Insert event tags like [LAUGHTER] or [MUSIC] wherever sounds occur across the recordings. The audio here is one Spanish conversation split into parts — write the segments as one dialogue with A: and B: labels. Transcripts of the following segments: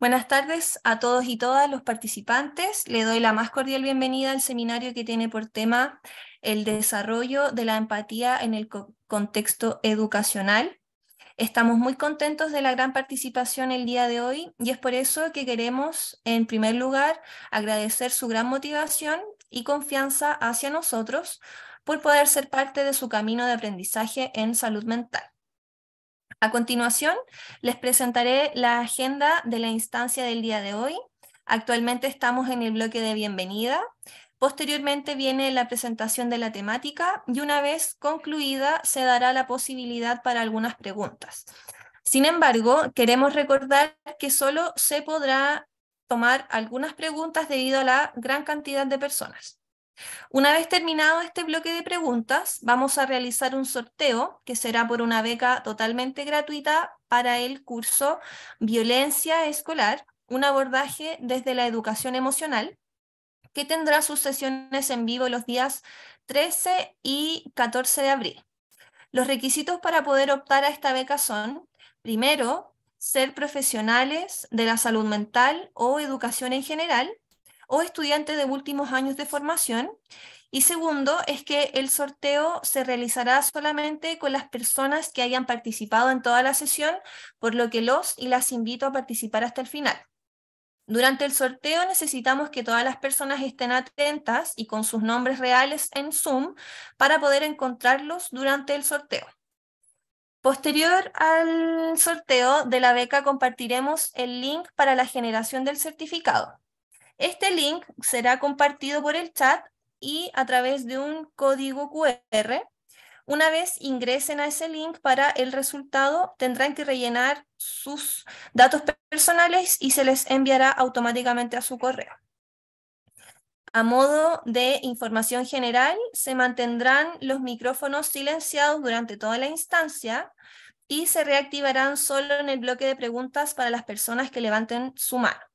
A: Buenas tardes a todos y todas los participantes. Le doy la más cordial bienvenida al seminario que tiene por tema el desarrollo de la empatía en el contexto educacional. Estamos muy contentos de la gran participación el día de hoy y es por eso que queremos, en primer lugar, agradecer su gran motivación y confianza hacia nosotros por poder ser parte de su camino de aprendizaje en salud mental. A continuación, les presentaré la agenda de la instancia del día de hoy. Actualmente estamos en el bloque de bienvenida. Posteriormente viene la presentación de la temática y una vez concluida se dará la posibilidad para algunas preguntas. Sin embargo, queremos recordar que solo se podrá tomar algunas preguntas debido a la gran cantidad de personas. Una vez terminado este bloque de preguntas, vamos a realizar un sorteo que será por una beca totalmente gratuita para el curso Violencia Escolar, un abordaje desde la educación emocional, que tendrá sus sesiones en vivo los días 13 y 14 de abril. Los requisitos para poder optar a esta beca son, primero, ser profesionales de la salud mental o educación en general, o estudiantes de últimos años de formación. Y segundo, es que el sorteo se realizará solamente con las personas que hayan participado en toda la sesión, por lo que los y las invito a participar hasta el final. Durante el sorteo necesitamos que todas las personas estén atentas y con sus nombres reales en Zoom para poder encontrarlos durante el sorteo. Posterior al sorteo de la beca compartiremos el link para la generación del certificado. Este link será compartido por el chat y a través de un código QR. Una vez ingresen a ese link para el resultado, tendrán que rellenar sus datos personales y se les enviará automáticamente a su correo. A modo de información general, se mantendrán los micrófonos silenciados durante toda la instancia y se reactivarán solo en el bloque de preguntas para las personas que levanten su mano.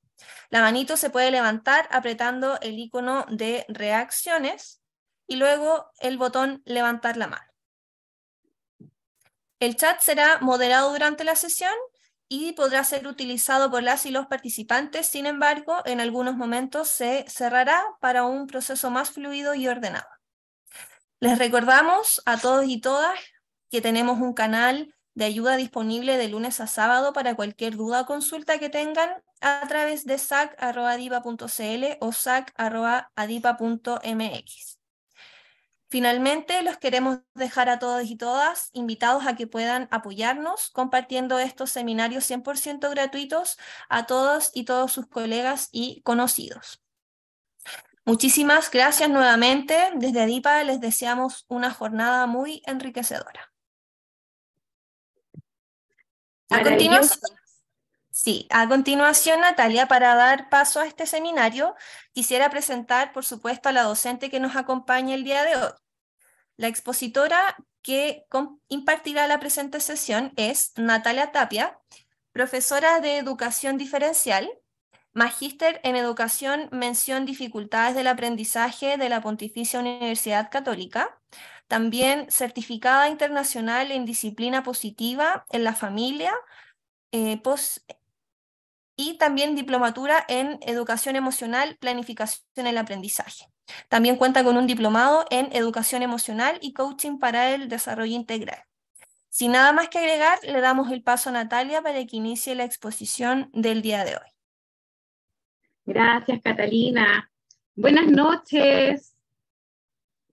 A: La manito se puede levantar apretando el icono de reacciones y luego el botón levantar la mano. El chat será moderado durante la sesión y podrá ser utilizado por las y los participantes, sin embargo, en algunos momentos se cerrará para un proceso más fluido y ordenado. Les recordamos a todos y todas que tenemos un canal de ayuda disponible de lunes a sábado para cualquier duda o consulta que tengan a través de sac.adipa.cl o sac.adipa.mx. Finalmente, los queremos dejar a todos y todas invitados a que puedan apoyarnos compartiendo estos seminarios 100% gratuitos a todos y todos sus colegas y conocidos. Muchísimas gracias nuevamente. Desde Adipa les deseamos una jornada muy enriquecedora. A continuación, sí, a continuación, Natalia, para dar paso a este seminario, quisiera presentar, por supuesto, a la docente que nos acompaña el día de hoy. La expositora que impartirá la presente sesión es Natalia Tapia, profesora de Educación Diferencial, magíster en Educación Mención Dificultades del Aprendizaje de la Pontificia Universidad Católica, también certificada internacional en disciplina positiva en la familia eh, y también diplomatura en educación emocional, planificación en el aprendizaje. También cuenta con un diplomado en educación emocional y coaching para el desarrollo integral. Sin nada más que agregar, le damos el paso a Natalia para que inicie la exposición del día de hoy.
B: Gracias, Catalina. Buenas noches.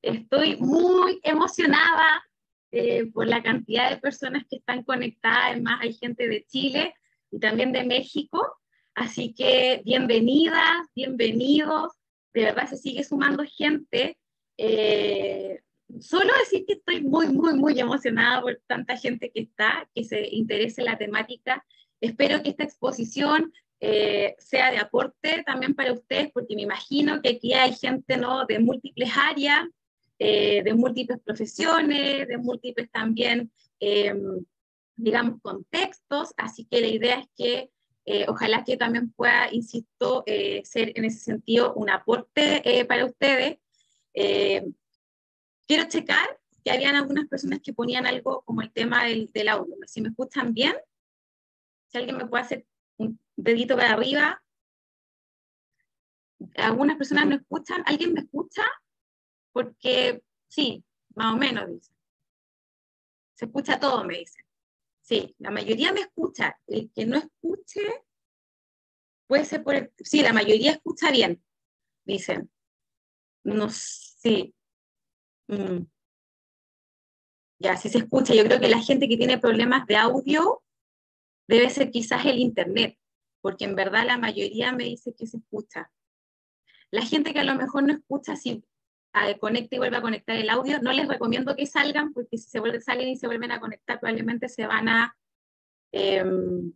B: Estoy muy emocionada eh, por la cantidad de personas que están conectadas. Además, hay gente de Chile y también de México. Así que bienvenidas, bienvenidos. De verdad se sigue sumando gente. Eh, solo decir que estoy muy, muy, muy emocionada por tanta gente que está, que se interese en la temática. Espero que esta exposición eh, sea de aporte también para ustedes, porque me imagino que aquí hay gente ¿no? de múltiples áreas, eh, de múltiples profesiones, de múltiples también, em, digamos, contextos, así que la idea es que eh, ojalá que también pueda, insisto, eh, ser en ese sentido un aporte para ustedes. quiero checar que habían algunas personas que ponían algo como el tema del, del audio. Si me escuchan bien, si alguien me puede hacer un dedito para arriba. Algunas personas no escuchan. ¿Alguien me escucha? Porque sí, más o menos dicen. Se escucha todo, me dicen. Sí, la mayoría me escucha. El que no escuche puede ser por el... Sí, la mayoría escucha bien, dicen. No, sí. Mm. Ya, si se escucha. Yo creo que la gente que tiene problemas de audio debe ser quizás el internet, porque en verdad la mayoría me dice que se escucha. La gente que a lo mejor no escucha, si conecta y vuelve a conectar el audio, no les recomiendo que salgan, porque si se vuelven, salen y se vuelven a conectar, probablemente se van a, em,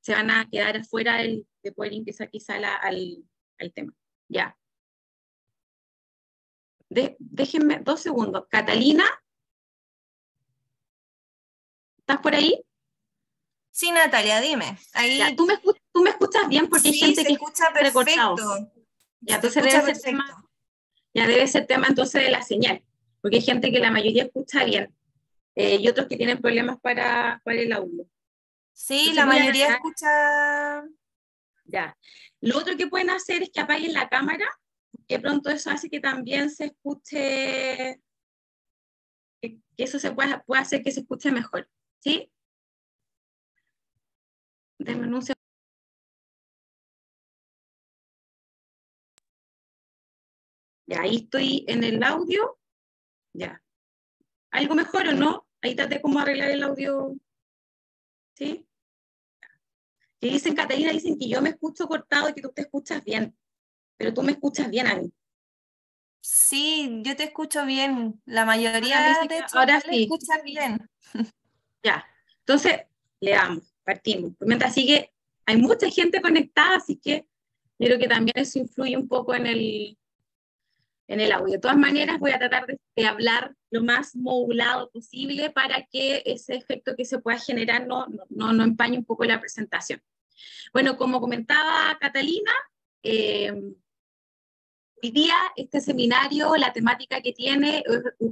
B: se van a quedar afuera de poder ingresar quizá al, al tema. Ya. déjenme dos segundos. Catalina, ¿estás por ahí?
A: Sí, Natalia, dime.
B: Ahí... ¿tú, me ¿tú, me escuchas bien porque hay gente que
A: escucha perfecto.
B: Ya, entonces debe ser, tema, ya debe ser tema entonces de la señal, porque hay gente que la mayoría escucha bien eh, y otros que tienen problemas para, para el audio.
A: Sí, la mayoría escucha.
B: Ya. Lo otro que pueden hacer es que apaguen la cámara, que pronto eso hace que también se escuche, que, eso se pueda, pueda hacer que se escuche mejor. ¿Sí? de Ya, ahí estoy en el audio. Ya. ¿Algo mejor o no? Ahí traté cómo arreglar el audio. ¿Sí? Que dicen, Catalina, dicen que yo me escucho cortado y que tú te escuchas bien. Pero tú me escuchas bien a mí.
A: Sí, yo te escucho bien. La mayoría
B: ahora de hecho ahora sí.
A: escuchan bien. [LAUGHS]
B: Ya. Entonces, le damos partimos. Mientras sigue, hay mucha gente conectada, así que yo creo que también eso influye un poco en el, en el audio. De todas maneras, voy a tratar de, hablar lo más modulado posible para que ese efecto que se pueda generar no, no, no empañe un poco la presentación. Bueno, como comentaba Catalina, eh, hoy día este seminario, la temática que tiene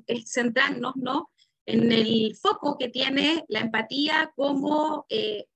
B: es centrarnos ¿no? en el foco que tiene la empatía como eh,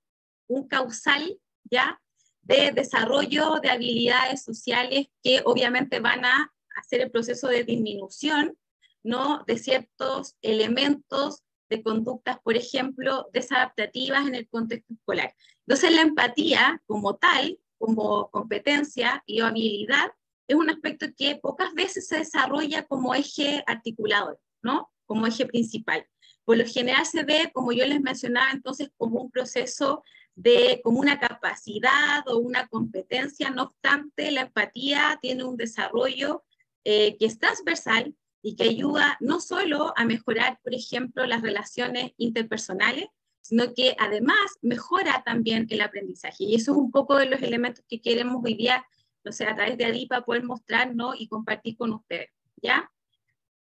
B: un causal ya de desarrollo de habilidades sociales que obviamente van a hacer el proceso de disminución ¿no? de ciertos elementos de conductas, por ejemplo, desadaptativas en el contexto escolar. Entonces, la empatía como tal, como competencia y habilidad, es un aspecto que pocas veces se desarrolla como eje articulador, ¿no? como eje principal. Por lo general se ve, como yo les mencionaba, entonces como un proceso de, como una capacidad o una competencia, no obstante, la empatía tiene un desarrollo eh, que es transversal y que ayuda no solo a mejorar, por ejemplo, las relaciones interpersonales, sino que además mejora también el aprendizaje. Y eso es un poco de los elementos que queremos hoy día, no sé, a través de ADIPA poder mostrar y compartir con ustedes, ¿ya?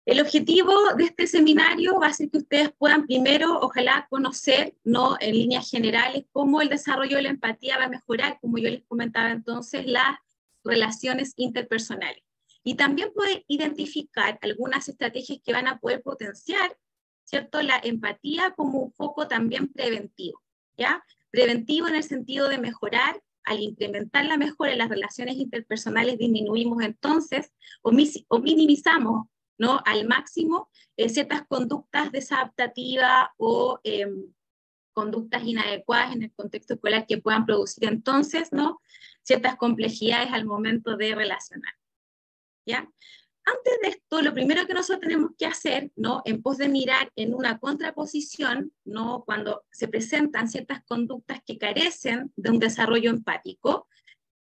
B: El objetivo de este seminario va a ser que ustedes puedan primero, ojalá, conocer, ¿no? en líneas generales, cómo el desarrollo de la empatía va a mejorar, como yo les comentaba entonces, las relaciones interpersonales. Y también poder identificar algunas estrategias que van a poder potenciar, ¿cierto?, la empatía como un foco también preventivo, ¿ya? Preventivo en el sentido de mejorar al incrementar la mejora en las relaciones interpersonales, disminuimos entonces o, minimizamos ¿no? al máximo eh, ciertas conductas desadaptativas o em, conductas inadecuadas en el contexto escolar que puedan producir entonces ¿no? ciertas complejidades al momento de relacionar. Antes de esto, lo primero que nosotros tenemos que hacer, ¿no? en pos de mirar en una contraposición, ¿no? cuando se presentan ciertas conductas que carecen de un desarrollo empático,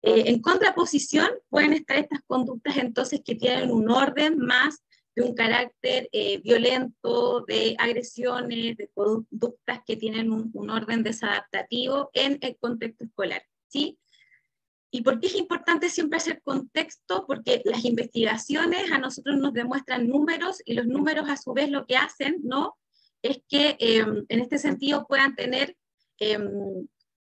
B: eh, en contraposición pueden estar estas conductas entonces que tienen un orden más de un carácter eh, violento, de agresiones, de conductas que tienen un, orden desadaptativo en el contexto escolar. ¿sí? ¿Y por qué es importante siempre hacer contexto? Porque las investigaciones a nosotros nos demuestran números y los números a su vez lo que hacen, ¿no? Es que em, en este sentido puedan tener em,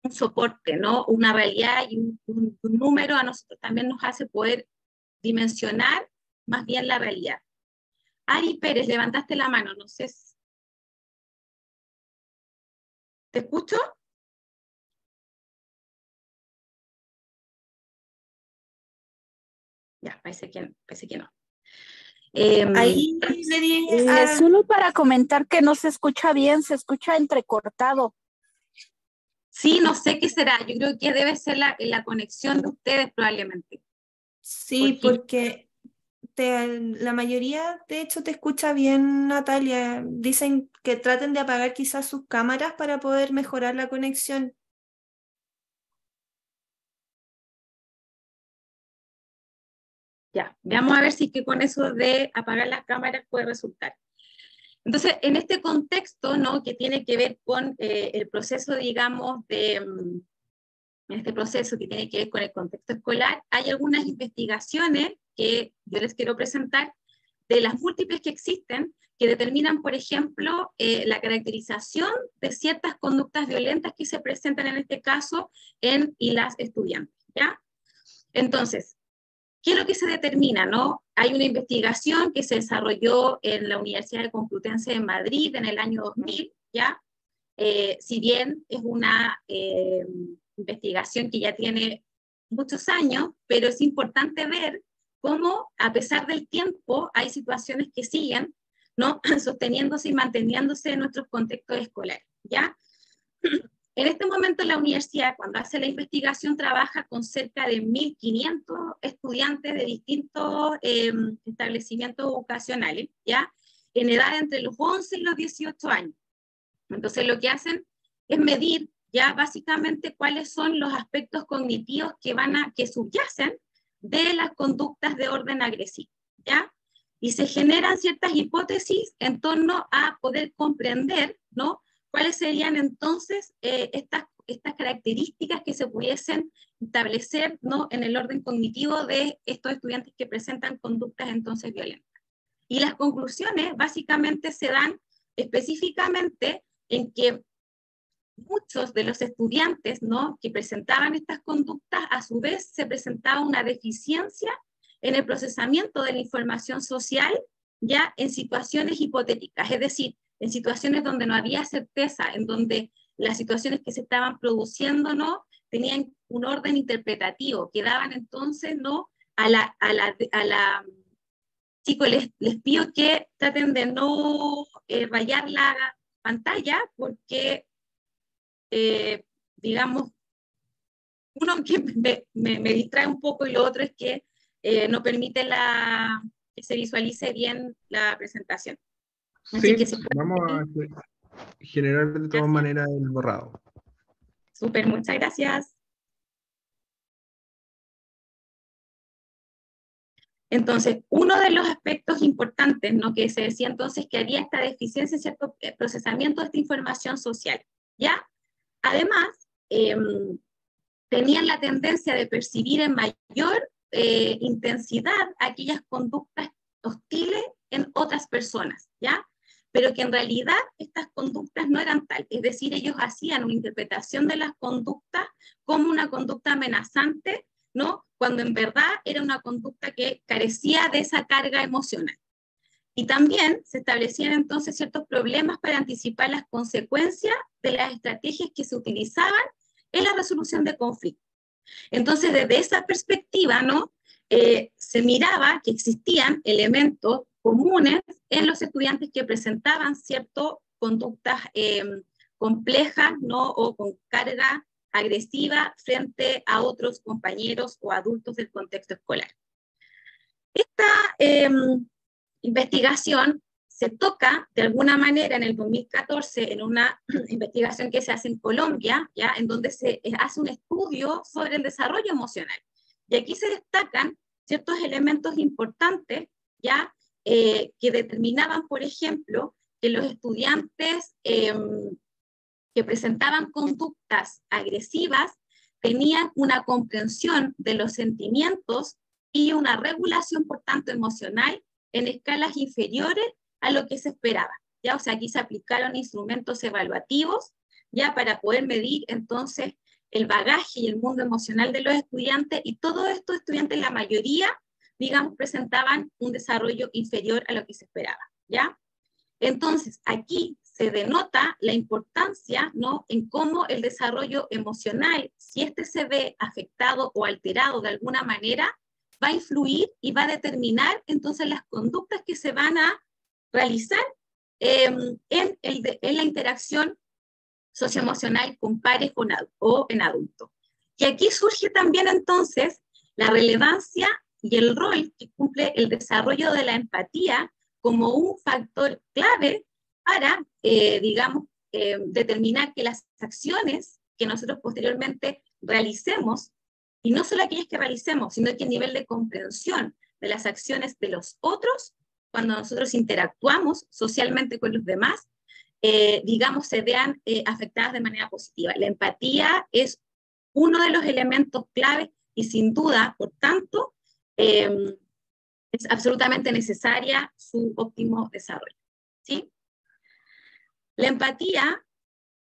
B: un soporte, ¿no? Una realidad y un, un número a nosotros también nos hace poder dimensionar más bien la realidad. Ari Pérez, levantaste la mano, no sé. ¿Te escucho? Ya, parece que, parece que no.
A: Em, Ahí le
C: dije. Eh, solo para comentar que no se escucha bien, se escucha entrecortado.
B: Sí, no sé qué será. Yo creo que debe ser la, la conexión de ustedes probablemente.
A: Sí, porque la mayoría, de hecho, te escucha bien, Natalia. Dicen que traten de apagar quizás sus cámaras para poder mejorar la conexión.
B: Ya, veamos a ver si que con eso de apagar las cámaras puede resultar. Entonces, en este contexto, ¿no? Que tiene que ver con eh, el proceso, digamos, de, en este proceso que tiene que ver con el contexto escolar, hay algunas investigaciones que yo les quiero presentar de las múltiples que existen que determinan, por ejemplo, eh, la caracterización de ciertas conductas violentas que se presentan en este caso en y las estudiantes, ¿ya? Entonces, ¿qué es lo que se determina, no? Hay una investigación que se desarrolló en la Universidad de Complutense de Madrid en el año 2000, ¿ya? Eh, si bien es una eh, investigación que ya tiene muchos años, pero es importante ver cómo a pesar del tiempo hay situaciones que siguen ¿no? [CLEARS THROAT] sosteniéndose y manteniéndose en nuestros contextos escolares. ¿ya? [CLEARS THROAT] En este momento la universidad, cuando hace la investigación, trabaja con cerca de 1.500 estudiantes de distintos em, establecimientos vocacionales, ¿ya? en edad entre los 11 y los 18 años. Entonces lo que hacen es medir ya básicamente cuáles son los aspectos cognitivos que, van a, que subyacen de las conductas de orden agresivo, ¿ya? Y se generan ciertas hipótesis en torno a poder comprender, ¿no? ¿Cuáles serían entonces eh, estas, estas características que se pudiesen establecer, ¿no? En el orden cognitivo de estos estudiantes que presentan conductas entonces violentas. Y las conclusiones básicamente se dan específicamente en que muchos de los estudiantes ¿no? que presentaban estas conductas, a su vez se presentaba una deficiencia en el procesamiento de la información social ya en situaciones hipotéticas, es decir, en situaciones donde no había certeza, en donde las situaciones que se estaban produciendo no tenían un orden interpretativo, quedaban entonces no a la, a la, a la chicos, les, pido que traten de no eh, rayar la pantalla porque eh, digamos, uno que me, me, distrae un poco y lo otro es que eh, no permite la, que se visualice bien la presentación.
D: Sí, vamos a generar de todas maneras el borrado.
B: Súper, muchas gracias. Entonces, uno de los aspectos importantes, ¿no? que se decía entonces que había esta deficiencia en cierto eh, procesamiento de esta información social, ¿ya? Además, em, tenían la tendencia de percibir en mayor eh, intensidad aquellas conductas hostiles en otras personas, ¿ya? Pero que en realidad estas conductas no eran tal, es decir, ellos hacían una interpretación de las conductas como una conducta amenazante, ¿no? Cuando en verdad era una conducta que carecía de esa carga emocional. Y también se establecían entonces ciertos problemas para anticipar las consecuencias de las estrategias que se utilizaban en la resolución de conflictos. Entonces, desde esa perspectiva, ¿no? Eh, se miraba que existían elementos comunes en los estudiantes que presentaban ciertas conductas eh, complejas ¿no? o con carga agresiva frente a otros compañeros o adultos del contexto escolar. Esta em, investigación se toca de alguna manera en el 2014 en una [CLEARS THROAT] investigación que se hace en Colombia, ya en donde se hace un estudio sobre el desarrollo emocional. Y aquí se destacan ciertos elementos importantes, ya eh, que determinaban, por ejemplo, que los estudiantes em, que presentaban conductas agresivas tenían una comprensión de los sentimientos y una regulación, por tanto, emocional en escalas inferiores a lo que se esperaba. ¿ya? O sea, aquí se aplicaron instrumentos evaluativos ya para poder medir entonces el bagaje y el mundo emocional de los estudiantes y todos estos estudiantes, la mayoría, digamos, presentaban un desarrollo inferior a lo que se esperaba, ¿ya? Entonces, aquí se denota la importancia, ¿no?, en cómo el desarrollo emocional, si este se ve afectado o alterado de alguna manera, va a influir y va a determinar entonces las conductas que se van a realizar em, en, el en la interacción socioemocional con pares o en adultos. Y aquí surge también entonces la relevancia y el rol que cumple el desarrollo de la empatía como un factor clave para, eh, digamos, eh, determinar que las acciones que nosotros posteriormente realicemos, y no solo aquellas que realicemos, sino que a nivel de comprensión de las acciones de los otros, cuando nosotros interactuamos socialmente con los demás, eh, digamos, se vean afectadas de manera positiva. La empatía es uno de los elementos clave y sin duda, por tanto, em, es absolutamente necesaria su óptimo desarrollo. ¿sí? La empatía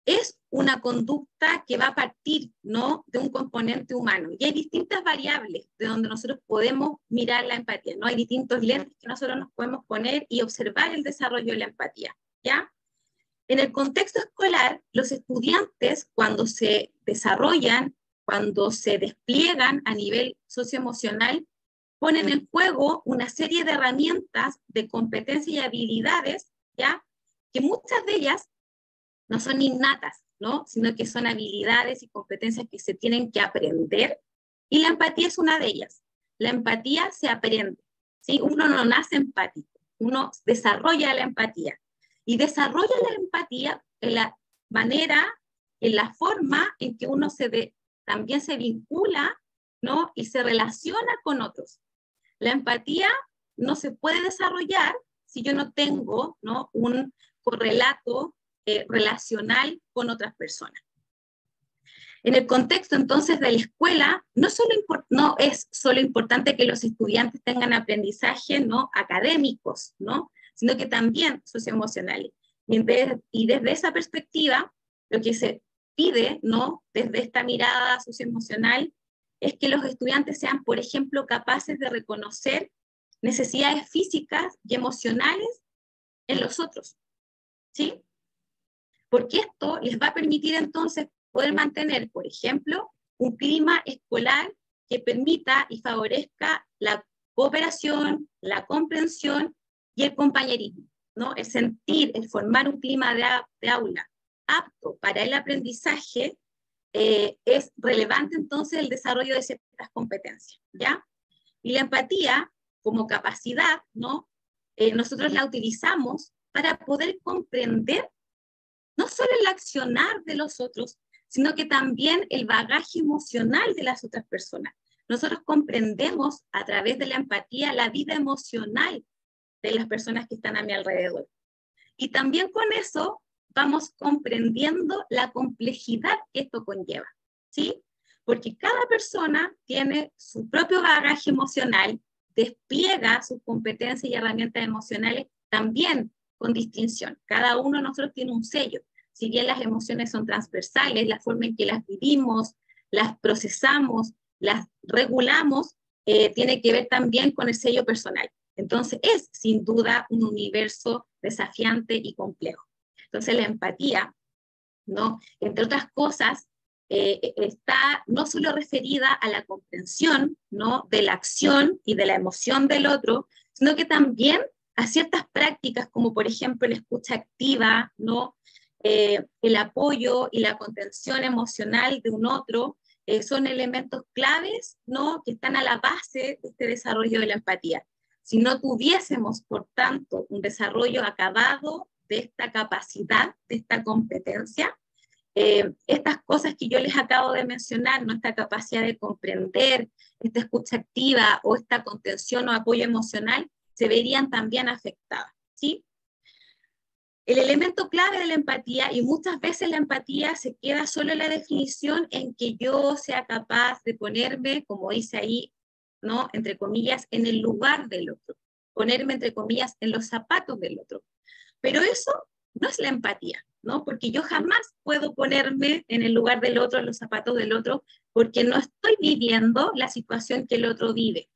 B: es una conducta que va a partir ¿no? de un componente humano. Y hay distintas variables de donde nosotros podemos mirar la empatía. ¿no? Hay distintos lentes que nosotros nos podemos poner y observar el desarrollo de la empatía. ¿ya? En el contexto escolar, los estudiantes, cuando se desarrollan, cuando se despliegan a nivel socioemocional, ponen en juego una serie de herramientas de competencias y habilidades, ¿ya? Que muchas de ellas no son innatas, ¿no? Sino que son habilidades y competencias que se tienen que aprender. Y la empatía es una de ellas. La empatía se aprende, ¿sí? Uno no nace empático, uno desarrolla la empatía y desarrolla la empatía en la manera, en la forma en que uno se también se vincula ¿no? y se relaciona con otros. La empatía no se puede desarrollar si yo no tengo ¿no? un correlato eh, relacional con otras personas. En el contexto entonces de la escuela, no, solo no es solo importante que los estudiantes tengan aprendizaje ¿no? académicos, ¿no? sino que también socioemocionales. Y, y desde esa perspectiva, lo que se pide, ¿no? Desde esta mirada socioemocional, es que los estudiantes sean, por ejemplo, capaces de reconocer necesidades físicas y emocionales en los otros, ¿sí? Porque esto les va a permitir entonces poder mantener, por ejemplo, un clima escolar que permita y favorezca la cooperación, la comprensión y el compañerismo, ¿no? El sentir, el formar un clima de, de aula apto para el aprendizaje, eh, es relevante entonces el desarrollo de ciertas competencias, ¿ya? Y la empatía como capacidad, ¿no? Eh, nosotros la utilizamos para poder comprender no solo el accionar de los otros, sino que también el bagaje emocional de las otras personas. Nosotros comprendemos a través de la empatía la vida emocional de las personas que están a mi alrededor. Y también con eso vamos comprendiendo la complejidad que esto conlleva, ¿sí? Porque cada persona tiene su propio bagaje emocional, despliega sus competencias y herramientas emocionales también con distinción. Cada uno de nosotros tiene un sello. Si bien las emociones son transversales, la forma en que las vivimos, las procesamos, las regulamos, eh, tiene que ver también con el sello personal. Entonces es sin duda un universo desafiante y complejo. Entonces la empatía, ¿no? Entre otras cosas, eh, está no solo referida a la comprensión, ¿no? De la acción y de la emoción del otro, sino que también a ciertas prácticas como por ejemplo la escucha activa, ¿no? Eh, el apoyo y la contención emocional de un otro, eh, son elementos claves ¿no? que están a la base de este desarrollo de la empatía. Si no tuviésemos, por tanto, un desarrollo acabado de esta capacidad, de esta competencia, eh, estas cosas que yo les acabo de mencionar, nuestra capacidad de comprender, esta escucha activa o esta contención o apoyo emocional, se verían también afectadas. ¿sí? El elemento clave de la empatía, y muchas veces la empatía se queda solo en la definición en que yo sea capaz de ponerme, como dice ahí, ¿no? entre comillas, en el lugar del otro, ponerme, entre comillas, en los zapatos del otro. Pero eso no es la empatía, ¿no? Porque yo jamás puedo ponerme en el lugar del otro, en los zapatos del otro, porque no estoy viviendo la situación que el otro vive.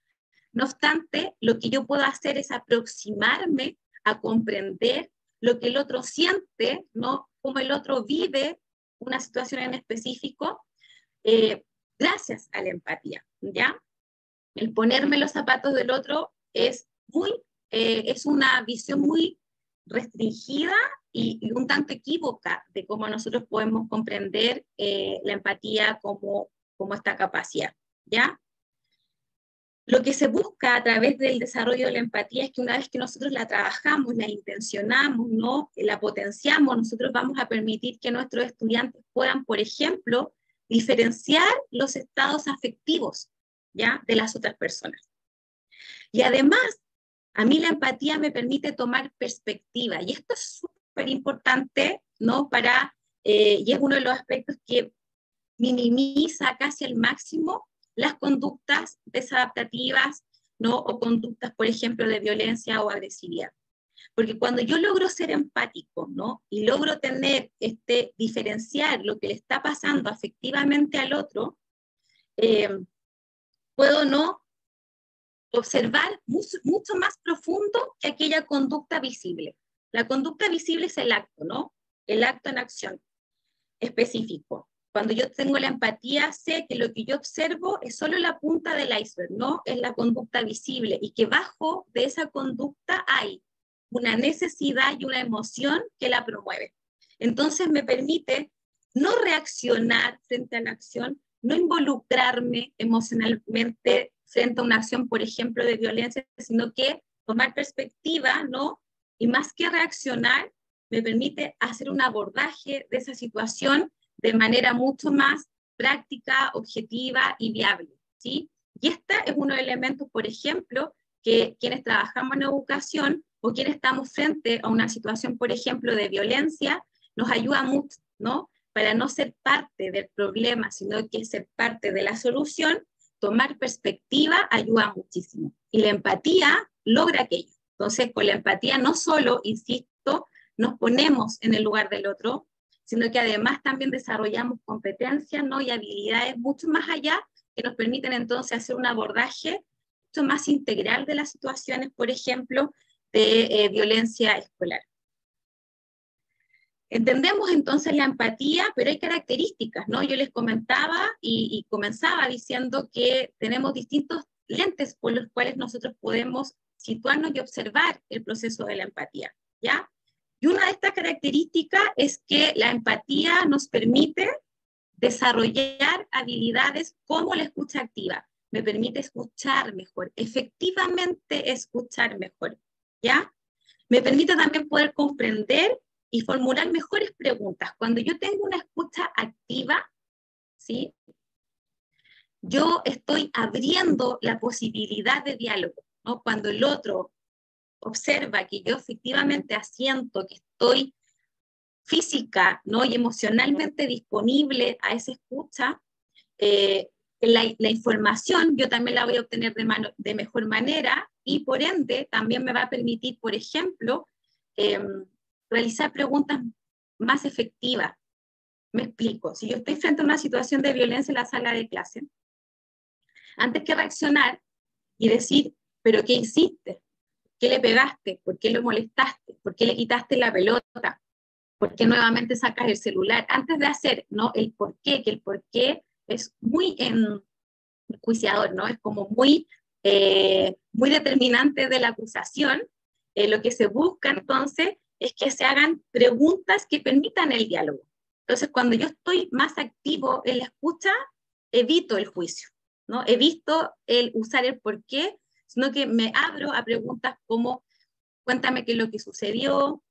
B: No obstante, lo que yo puedo hacer es aproximarme a comprender lo que el otro siente, ¿no? Cómo el otro vive una situación en específico, eh, gracias a la empatía, ¿ya? el ponerme los zapatos del otro es muy, eh, es una visión muy restringida y, un tanto equívoca de cómo nosotros podemos comprender eh, la empatía como, como esta capacidad, ¿ya? Lo que se busca a través del desarrollo de la empatía es que una vez que nosotros la trabajamos, la intencionamos, ¿no? la potenciamos, nosotros vamos a permitir que nuestros estudiantes puedan, por ejemplo, diferenciar los estados afectivos ¿ya? de las otras personas. Y además, a mí la empatía me permite tomar perspectiva, y esto es súper importante, ¿no? Para, eh, y es uno de los aspectos que minimiza casi al máximo las conductas desadaptativas, ¿no? O conductas, por ejemplo, de violencia o agresividad. Porque cuando yo logro ser empático, ¿no? Y logro tener, este, diferenciar lo que le está pasando afectivamente al otro, eh, puedo no observar mucho, más profundo que aquella conducta visible. La conducta visible es el acto, ¿no? El acto en acción específico. Cuando yo tengo la empatía, sé que lo que yo observo es solo la punta del iceberg, no es la conducta visible y que bajo de esa conducta hay una necesidad y una emoción que la promueve. Entonces me permite no reaccionar frente a la acción, no involucrarme emocionalmente frente a una acción, por ejemplo, de violencia, sino que tomar perspectiva, ¿no? Y más que reaccionar, me permite hacer un abordaje de esa situación de manera mucho más práctica, objetiva y viable, ¿sí? Y este es uno de los elementos, por ejemplo, que quienes trabajamos en educación o quienes estamos frente a una situación, por ejemplo, de violencia, nos ayuda mucho, ¿no? Para no ser parte del problema, sino que ser parte de la solución, tomar perspectiva ayuda muchísimo. Y la empatía logra aquello. Entonces, con la empatía no solo, insisto, nos ponemos en el lugar del otro, sino que además también desarrollamos competencias ¿no? y habilidades mucho más allá que nos permiten entonces hacer un abordaje mucho más integral de las situaciones, por ejemplo, de eh, violencia escolar. Entendemos entonces la empatía, pero hay características, ¿no? Yo les comentaba y, comenzaba diciendo que tenemos distintos lentes por los cuales nosotros podemos situarnos y observar el proceso de la empatía, ¿ya? Y una de estas características es que la empatía nos permite desarrollar habilidades como la escucha activa. Me permite escuchar mejor, efectivamente escuchar mejor, ¿ya? Me permite también poder comprender y formular mejores preguntas. Cuando yo tengo una escucha activa, ¿sí? Yo estoy abriendo la posibilidad de diálogo, ¿no? Cuando el otro observa que yo efectivamente asiento, que estoy física ¿no? y emocionalmente disponible a esa escucha, eh, la, información yo también la voy a obtener de, mano, de, mejor manera y por ende también me va a permitir, por ejemplo, em, realizar preguntas más efectivas. Me explico, si yo estoy frente a una situación de violencia en la sala de clase, antes que reaccionar y decir, pero ¿qué hiciste? qué le pegaste? ¿Por qué lo molestaste? ¿Por qué le quitaste la pelota? ¿Por qué nuevamente sacas el celular? Antes de hacer, ¿no? El por qué, que el por qué es muy enjuiciador, ¿no? Es como muy, eh, muy determinante de la acusación. Eh, lo que se busca entonces es que se hagan preguntas que permitan el diálogo. Entonces, cuando yo estoy más activo en la escucha, evito el juicio, ¿no? Evito el usar el por qué sino que me abro a preguntas como, cuéntame qué es lo que sucedió,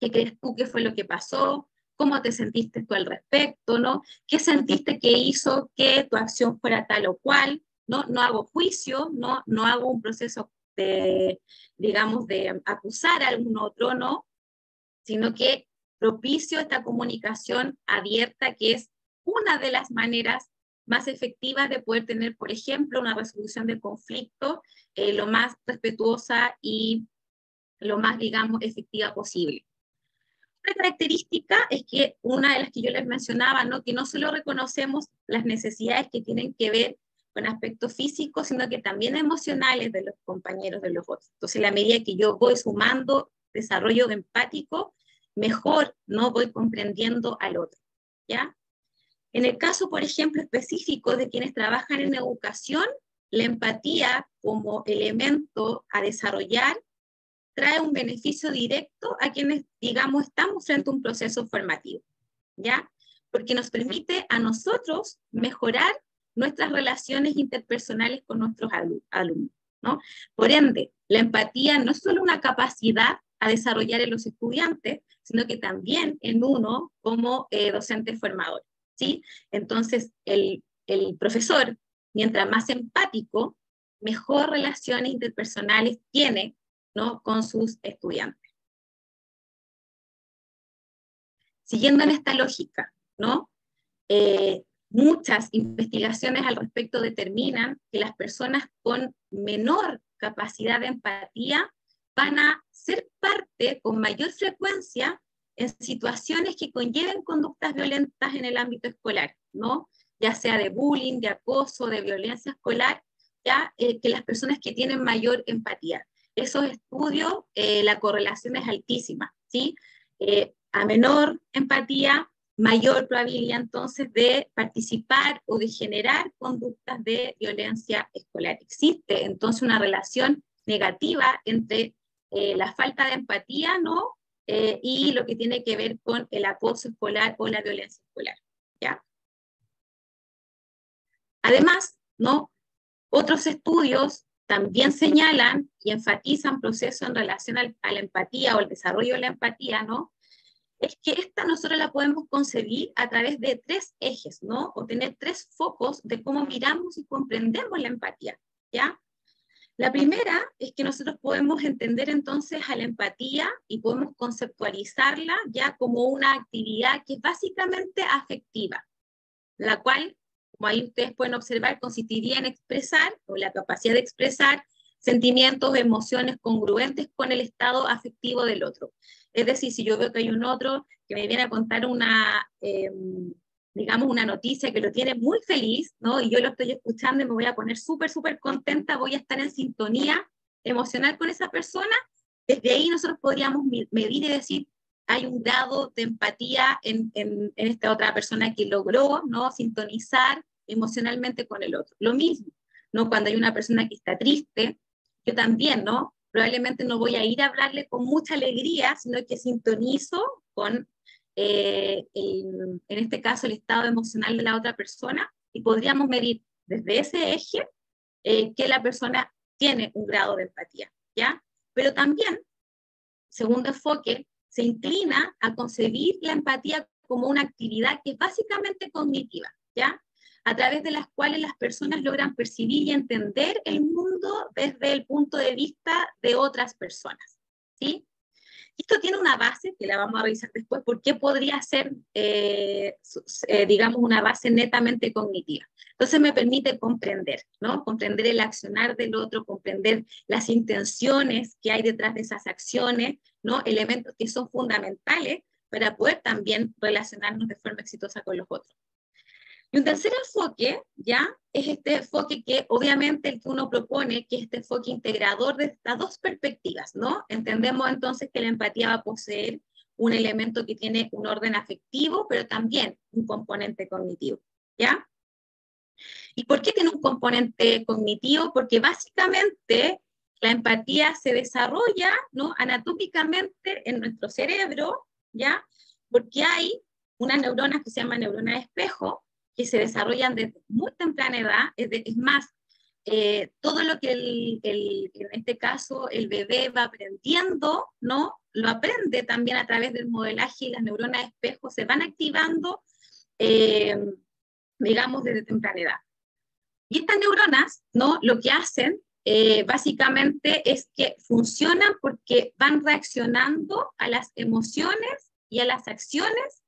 B: qué crees tú que fue lo que pasó, cómo te sentiste tú al respecto, ¿no? ¿Qué sentiste que hizo que tu acción fuera tal o cual? No, no hago juicio, no, no hago un proceso de, digamos, de acusar a algún otro, ¿no? Sino que propicio esta comunicación abierta, que es una de las maneras más efectivas de poder tener, por ejemplo, una resolución de conflicto eh, lo más respetuosa y lo más, digamos, efectiva posible. Otra característica es que una de las que yo les mencionaba, ¿no? que no solo reconocemos las necesidades que tienen que ver con aspectos físicos, sino que también emocionales de los compañeros de los otros. Entonces, la medida que yo voy sumando desarrollo empático, mejor no voy comprendiendo al otro, ¿ya? En el caso, por ejemplo, específico de quienes trabajan en educación, la empatía como elemento a desarrollar trae un beneficio directo a quienes, digamos, estamos frente a un proceso formativo, ¿ya? Porque nos permite a nosotros mejorar nuestras relaciones interpersonales con nuestros alumnos, ¿no? Por ende, la empatía no es solo una capacidad a desarrollar en los estudiantes, sino que también en uno como eh, docente formador, ¿sí? Entonces, el, el profesor, mientras más empático, mejor relaciones interpersonales tiene ¿no? con sus estudiantes. Siguiendo en esta lógica, ¿no? Eh, muchas investigaciones al respecto determinan que las personas con menor capacidad de empatía van a ser parte con mayor frecuencia en situaciones que conlleven conductas violentas en el ámbito escolar, ¿no? Ya sea de bullying, de acoso, de violencia escolar, ya eh, que las personas que tienen mayor empatía esos estudios eh, la correlación es altísima, ¿sí? Eh, a menor empatía, mayor probabilidad entonces de participar o de generar conductas de violencia escolar. Existe entonces una relación negativa entre eh, la falta de empatía, ¿no? y lo que tiene que ver con el acoso escolar o la violencia escolar, ¿ya? Además, ¿no? Otros estudios también señalan y enfatizan procesos en relación a la empatía o el desarrollo de la empatía, ¿no? Es que esta nosotros la podemos concebir a través de tres ejes, ¿no? O tener tres focos de cómo miramos y comprendemos la empatía, ¿ya? La primera es que nosotros podemos entender entonces a la empatía y podemos conceptualizarla ya como una actividad que es básicamente afectiva, la cual como ahí ustedes pueden observar, consistiría en expresar, o la capacidad de expresar, sentimientos, emociones congruentes con el estado afectivo del otro. Es decir, si yo veo que hay un otro que me viene a contar una, em, digamos, una noticia que lo tiene muy feliz, ¿no? Y yo lo estoy escuchando y me voy a poner súper, súper contenta, voy a estar en sintonía emocional con esa persona, desde ahí nosotros podríamos medir y decir, hay un grado de empatía en, en, en, esta otra persona que logró, ¿no? Sintonizar emocionalmente con el otro. Lo mismo, ¿no? Cuando hay una persona que está triste, yo también, ¿no? Probablemente no voy a ir a hablarle con mucha alegría, sino que sintonizo con, eh, en este caso, el estado emocional de la otra persona y podríamos medir desde ese eje eh, que la persona tiene un grado de empatía, ¿ya? Pero también, segundo enfoque, se inclina a concebir la empatía como una actividad que es básicamente cognitiva, ¿ya? A través de las cuales las personas logran percibir y entender el mundo desde el punto de vista de otras personas. ¿sí? Esto tiene una base, que la vamos a revisar después, porque podría ser, eh, eh, digamos, una base netamente cognitiva. Entonces me permite comprender, ¿no? Comprender el accionar del otro, comprender las intenciones que hay detrás de esas acciones, ¿no? Elementos que son fundamentales para poder también relacionarnos de forma exitosa con los otros. Y un tercer enfoque, ¿ya? Es este enfoque que obviamente el que uno propone, que es este enfoque integrador de estas dos perspectivas, ¿no? Entendemos entonces que la empatía va a poseer un elemento que tiene un orden afectivo, pero también un componente cognitivo, ¿ya? ¿Y por qué tiene un componente cognitivo? Porque básicamente la empatía se desarrolla, ¿no? Anatómicamente en nuestro cerebro, ¿ya? Porque hay unas neuronas que se llaman neuronas de espejo, que se desarrollan desde muy temprana edad, es, más, eh, todo lo que el, en este caso el bebé va aprendiendo, ¿no? Lo aprende también a través del modelaje y las neuronas de espejo se van activando, eh, digamos, desde temprana edad. Y estas neuronas, ¿no? Lo que hacen eh, básicamente es que funcionan porque van reaccionando a las emociones y a las acciones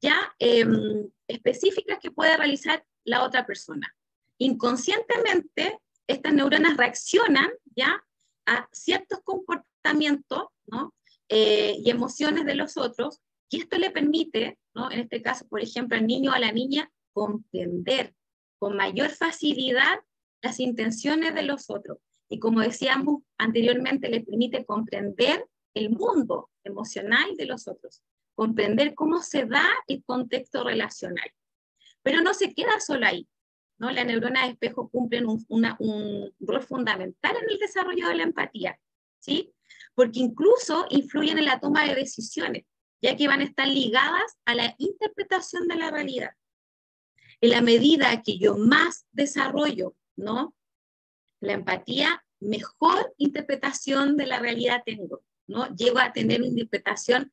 B: ya em, específicas que puede realizar la otra persona. Inconscientemente, estas neuronas reaccionan ya a ciertos comportamientos. Eh, y emociones de los otros, y esto le permite, ¿no? en este caso, por ejemplo, al niño o a la niña, comprender con mayor facilidad las intenciones de los otros. Y como decíamos anteriormente, le permite comprender el mundo emocional de los otros comprender cómo se da el contexto relacional. Pero no se queda solo ahí. ¿no? Las neuronas de espejo cumplen un, rol fundamental en el desarrollo de la empatía, ¿sí? Porque incluso influyen en la toma de decisiones, ya que van a estar ligadas a la interpretación de la realidad. En la medida que yo más desarrollo, ¿no? La empatía, mejor interpretación de la realidad tengo, ¿no? Llego a tener una interpretación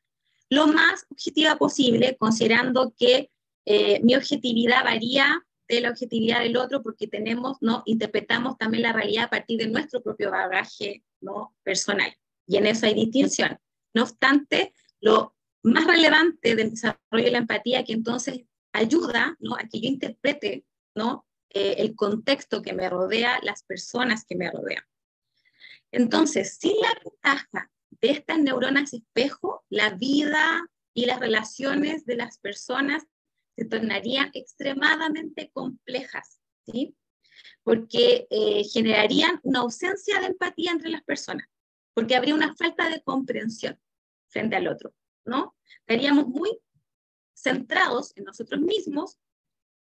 B: lo más objetiva posible, considerando que eh, mi objetividad varía de la objetividad del otro porque tenemos, ¿no? Interpretamos también la realidad a partir de nuestro propio bagaje, ¿no? Personal. Y en eso hay distinción. No obstante, lo más relevante del desarrollo de la empatía que entonces ayuda, ¿no? A que yo interprete, ¿no? Eh, el contexto que me rodea, las personas que me rodean. Entonces, sin la ventaja de estas neuronas espejo, la vida y las relaciones de las personas se tornarían extremadamente complejas, ¿sí? Porque eh, generarían una ausencia de empatía entre las personas, porque habría una falta de comprensión frente al otro, ¿no? Estaríamos muy centrados en nosotros mismos,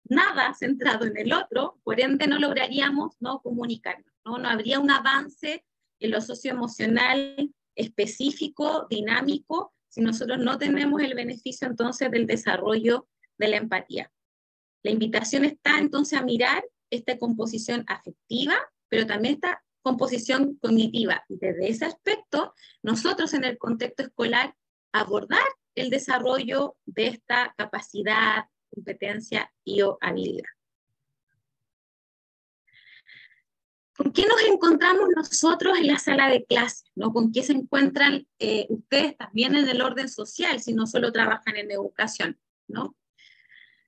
B: nada centrado en el otro, por ende no lograríamos no comunicarnos, ¿no? No habría un avance en lo socioemocional específico, dinámico, si nosotros no tenemos el beneficio entonces del desarrollo de la empatía. La invitación está entonces a mirar esta composición afectiva, pero también esta composición cognitiva. Y desde ese aspecto, nosotros en el contexto escolar abordar el desarrollo de esta capacidad, competencia y habilidad. ¿Con qué nos encontramos nosotros en la sala de clase? ¿no? ¿Con qué se encuentran eh, ustedes también en el orden social, si no solo trabajan en educación? ¿no?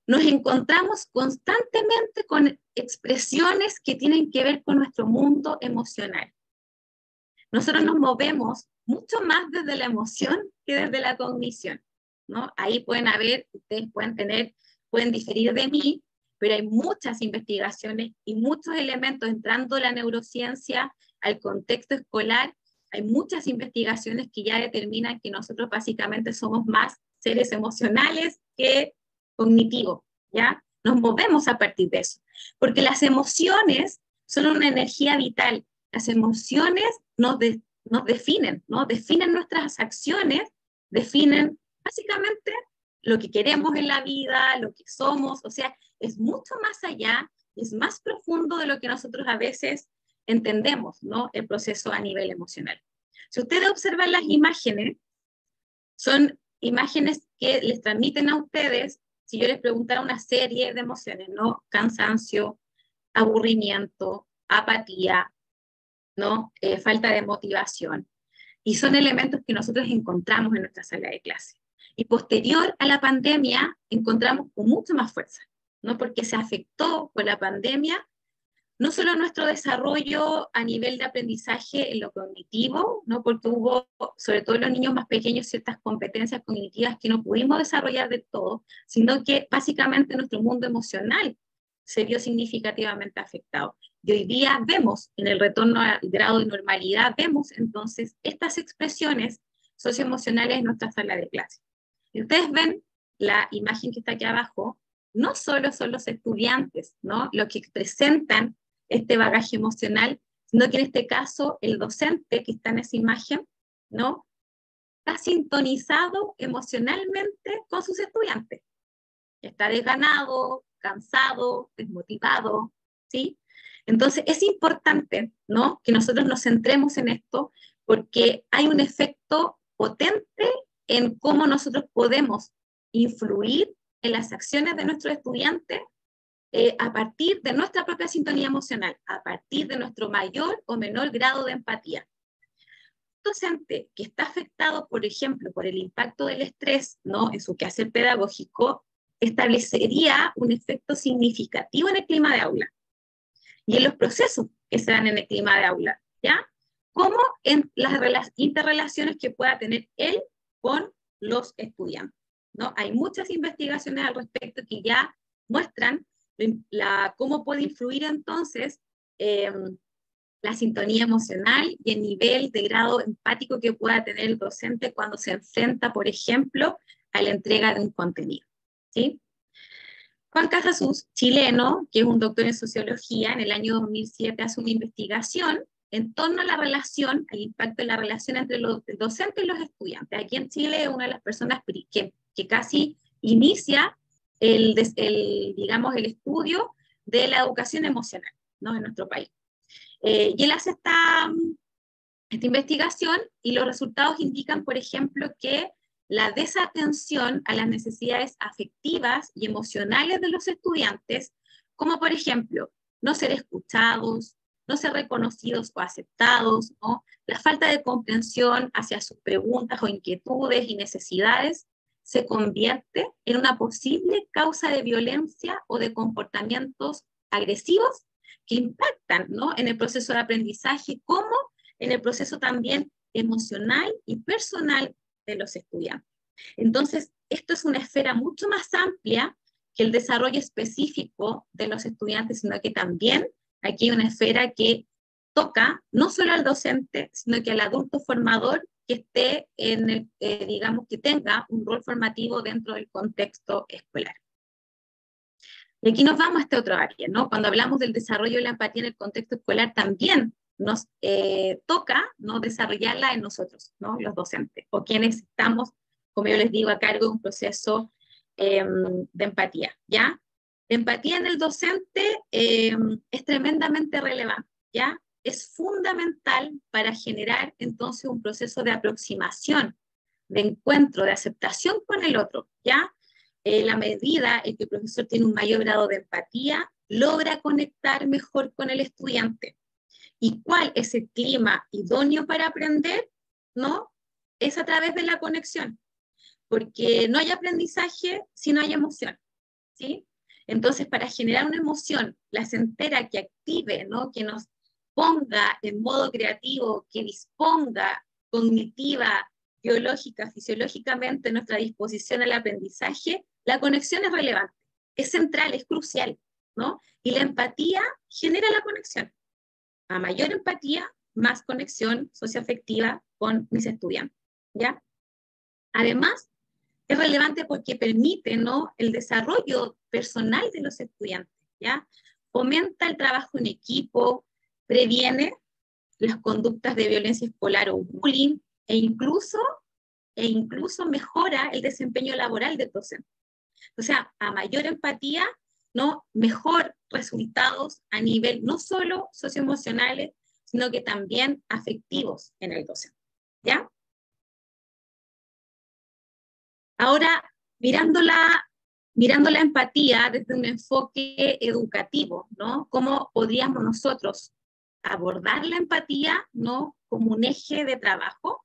B: Nos encontramos constantemente con expresiones que tienen que ver con nuestro mundo emocional. Nosotros nos movemos mucho más desde la emoción que desde la cognición. ¿no? Ahí pueden haber, ustedes pueden tener, pueden diferir de mí, pero hay muchas investigaciones y muchos elementos entrando la neurociencia al contexto escolar. Hay muchas investigaciones que ya determinan que nosotros básicamente somos más seres emocionales que cognitivos, ¿ya? Nos movemos a partir de eso, porque las emociones son una energía vital. Las emociones nos, nos definen, ¿no? Definen nuestras acciones, definen básicamente lo que queremos en la vida, lo que somos, o sea, es mucho más allá, es más profundo de lo que nosotros a veces entendemos, ¿no? El proceso a nivel emocional. Si ustedes observan las imágenes, son imágenes que les transmiten a ustedes, si yo les preguntara una serie de emociones, ¿no? Cansancio, aburrimiento, apatía, ¿no? Eh, falta de motivación. Y son elementos que nosotros encontramos en nuestra sala de clase. Y posterior a la pandemia encontramos con mucha más fuerza, ¿no? Porque se afectó con la pandemia no solo nuestro desarrollo a nivel de aprendizaje en lo cognitivo, ¿no? porque hubo, sobre todo en los niños más pequeños, ciertas competencias cognitivas que no pudimos desarrollar de todo, sino que básicamente nuestro mundo emocional se vio significativamente afectado. Y hoy día vemos, en el retorno al grado de normalidad, vemos entonces estas expresiones socioemocionales en nuestra sala de clase. Y ustedes ven la imagen que está aquí abajo, no solo son los estudiantes, ¿no? Los que presentan este bagaje emocional, sino que en este caso el docente que está en esa imagen, ¿no? Está sintonizado emocionalmente con sus estudiantes. Está desganado, cansado, desmotivado, ¿sí? Entonces es importante, ¿no? Que nosotros nos centremos en esto porque hay un efecto potente en cómo nosotros podemos influir en las acciones de nuestros estudiantes eh, a partir de nuestra propia sintonía emocional, a partir de nuestro mayor o menor grado de empatía. Un docente que está afectado, por ejemplo, por el impacto del estrés ¿no? en su quehacer pedagógico, establecería un efecto significativo en el clima de aula y en los procesos que se dan en el clima de aula, ¿ya? Como en las interrelaciones que pueda tener él con los estudiantes. ¿No? Hay muchas investigaciones al respecto que ya muestran cómo puede influir entonces em, la sintonía emocional y el nivel de grado empático que pueda tener el docente cuando se enfrenta, por ejemplo, a la entrega de un contenido. ¿sí? Juan Casasús, chileno, que es un doctor en sociología, en el año 2007 hace una investigación en torno a la relación, al impacto de la relación entre los docentes y los estudiantes. Aquí en Chile es una de las personas que, casi inicia el, el, digamos, el estudio de la educación emocional ¿no? en nuestro país. Eh, y él hace esta, esta investigación y los resultados indican, por ejemplo, que la desatención a las necesidades afectivas y emocionales de los estudiantes, como por ejemplo no ser escuchados, no ser reconocidos o aceptados, ¿no? la falta de comprensión hacia sus preguntas o inquietudes y necesidades, se convierte en una posible causa de violencia o de comportamientos agresivos que impactan ¿no? en el proceso de aprendizaje, como en el proceso también emocional y personal de los estudiantes. Entonces, esto es una esfera mucho más amplia que el desarrollo específico de los estudiantes, sino que también aquí hay una esfera que toca no solo al docente, sino que al adulto formador que esté en el, eh, digamos, que tenga un rol formativo dentro del contexto escolar. Y aquí nos vamos a este otro área, ¿no? Cuando hablamos del desarrollo de la empatía en el contexto escolar, también nos eh, toca ¿no? desarrollarla en nosotros, ¿no? los docentes, o quienes estamos, como yo les digo, a cargo de un proceso em, de empatía. ¿ya? Empatía en el docente em, es tremendamente relevante, ¿ya? es fundamental para generar entonces un proceso de aproximación, de encuentro, de aceptación con el otro, ¿ya? En la medida en que el profesor tiene un mayor grado de empatía, logra conectar mejor con el estudiante. ¿Y cuál es el clima idóneo para aprender? ¿No? Es a través de la conexión, porque no hay aprendizaje si no hay emoción, ¿sí? Entonces, para generar una emoción placentera que active, ¿no? que nos ponga en modo creativo, que disponga cognitiva, biológica, fisiológicamente nuestra disposición al aprendizaje, la conexión es relevante, es central, es crucial, ¿no? Y la empatía genera la conexión. A mayor empatía, más conexión socioafectiva con mis estudiantes, ¿ya? Además, es relevante porque permite, ¿no? El desarrollo personal de los estudiantes, ¿ya? Fomenta el trabajo en equipo, previene las conductas de violencia escolar o bullying e incluso, e incluso mejora el desempeño laboral del docente. O sea, a mayor empatía, ¿no? mejor resultados a nivel no solo socioemocionales, sino que también afectivos en el docente. ¿Ya? Ahora, mirando la, mirando la empatía desde un enfoque educativo, ¿no? ¿Cómo podríamos nosotros abordar la empatía no como un eje de trabajo.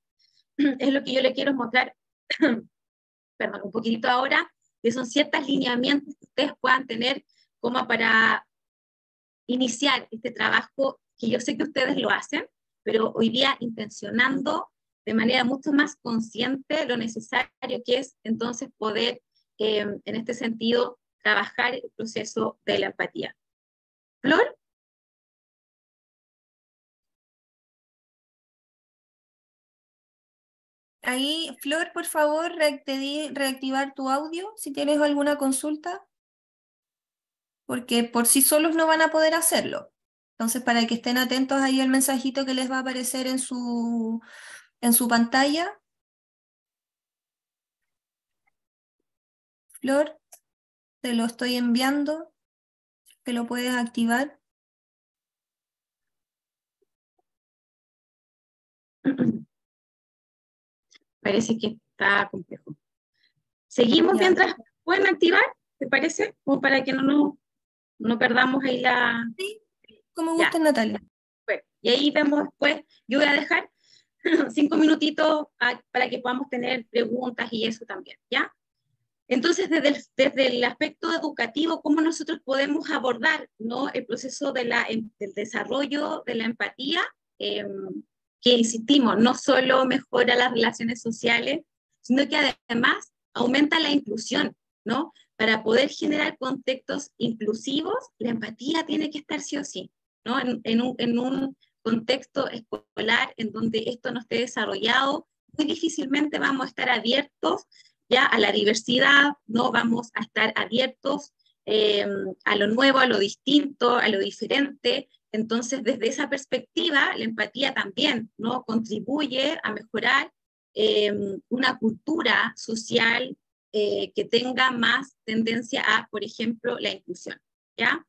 B: [CLEARS THROAT] Es lo que yo le quiero mostrar, [CLEARS THROAT] perdón, un poquitito ahora, que son ciertas lineamientos que ustedes puedan tener como para iniciar este trabajo, que yo sé que ustedes lo hacen, pero hoy día intencionando de manera mucho más consciente lo necesario que es entonces poder, eh, en este sentido, trabajar el proceso de la empatía. Flor.
A: Ahí, Flor, por favor, reactivar tu audio si tienes alguna consulta, porque por sí solos no van a poder hacerlo. Entonces, para que estén atentos ahí al mensajito que les va a aparecer en su, en su pantalla. Flor, te lo estoy enviando, que lo puedes activar. [CLEARS THROAT]
B: Parece que está complejo. Seguimos mientras pueden activar, ¿te parece? Como para que no, no, no perdamos ahí la...
A: Sí, como gusta Natalia.
B: y ahí vemos después, yo voy a dejar [LAUGHS] cinco minutitos para que podamos tener preguntas y eso también, ¿ya? Entonces, desde el, desde el aspecto educativo, ¿cómo nosotros podemos abordar ¿no? el proceso de la, em, del desarrollo de la empatía eh, que insistimos, no solo mejora las relaciones sociales, sino que además aumenta la inclusión, ¿no? Para poder generar contextos inclusivos, la empatía tiene que estar sí o sí, ¿no? En, un, en un contexto escolar en donde esto no esté desarrollado, muy difícilmente vamos a estar abiertos ya a la diversidad, no vamos a estar abiertos em, a lo nuevo, a lo distinto, a lo diferente. Entonces, desde esa perspectiva, la empatía también ¿no? contribuye a mejorar em, una cultura social eh, que tenga más tendencia a, por ejemplo, la inclusión. ¿ya?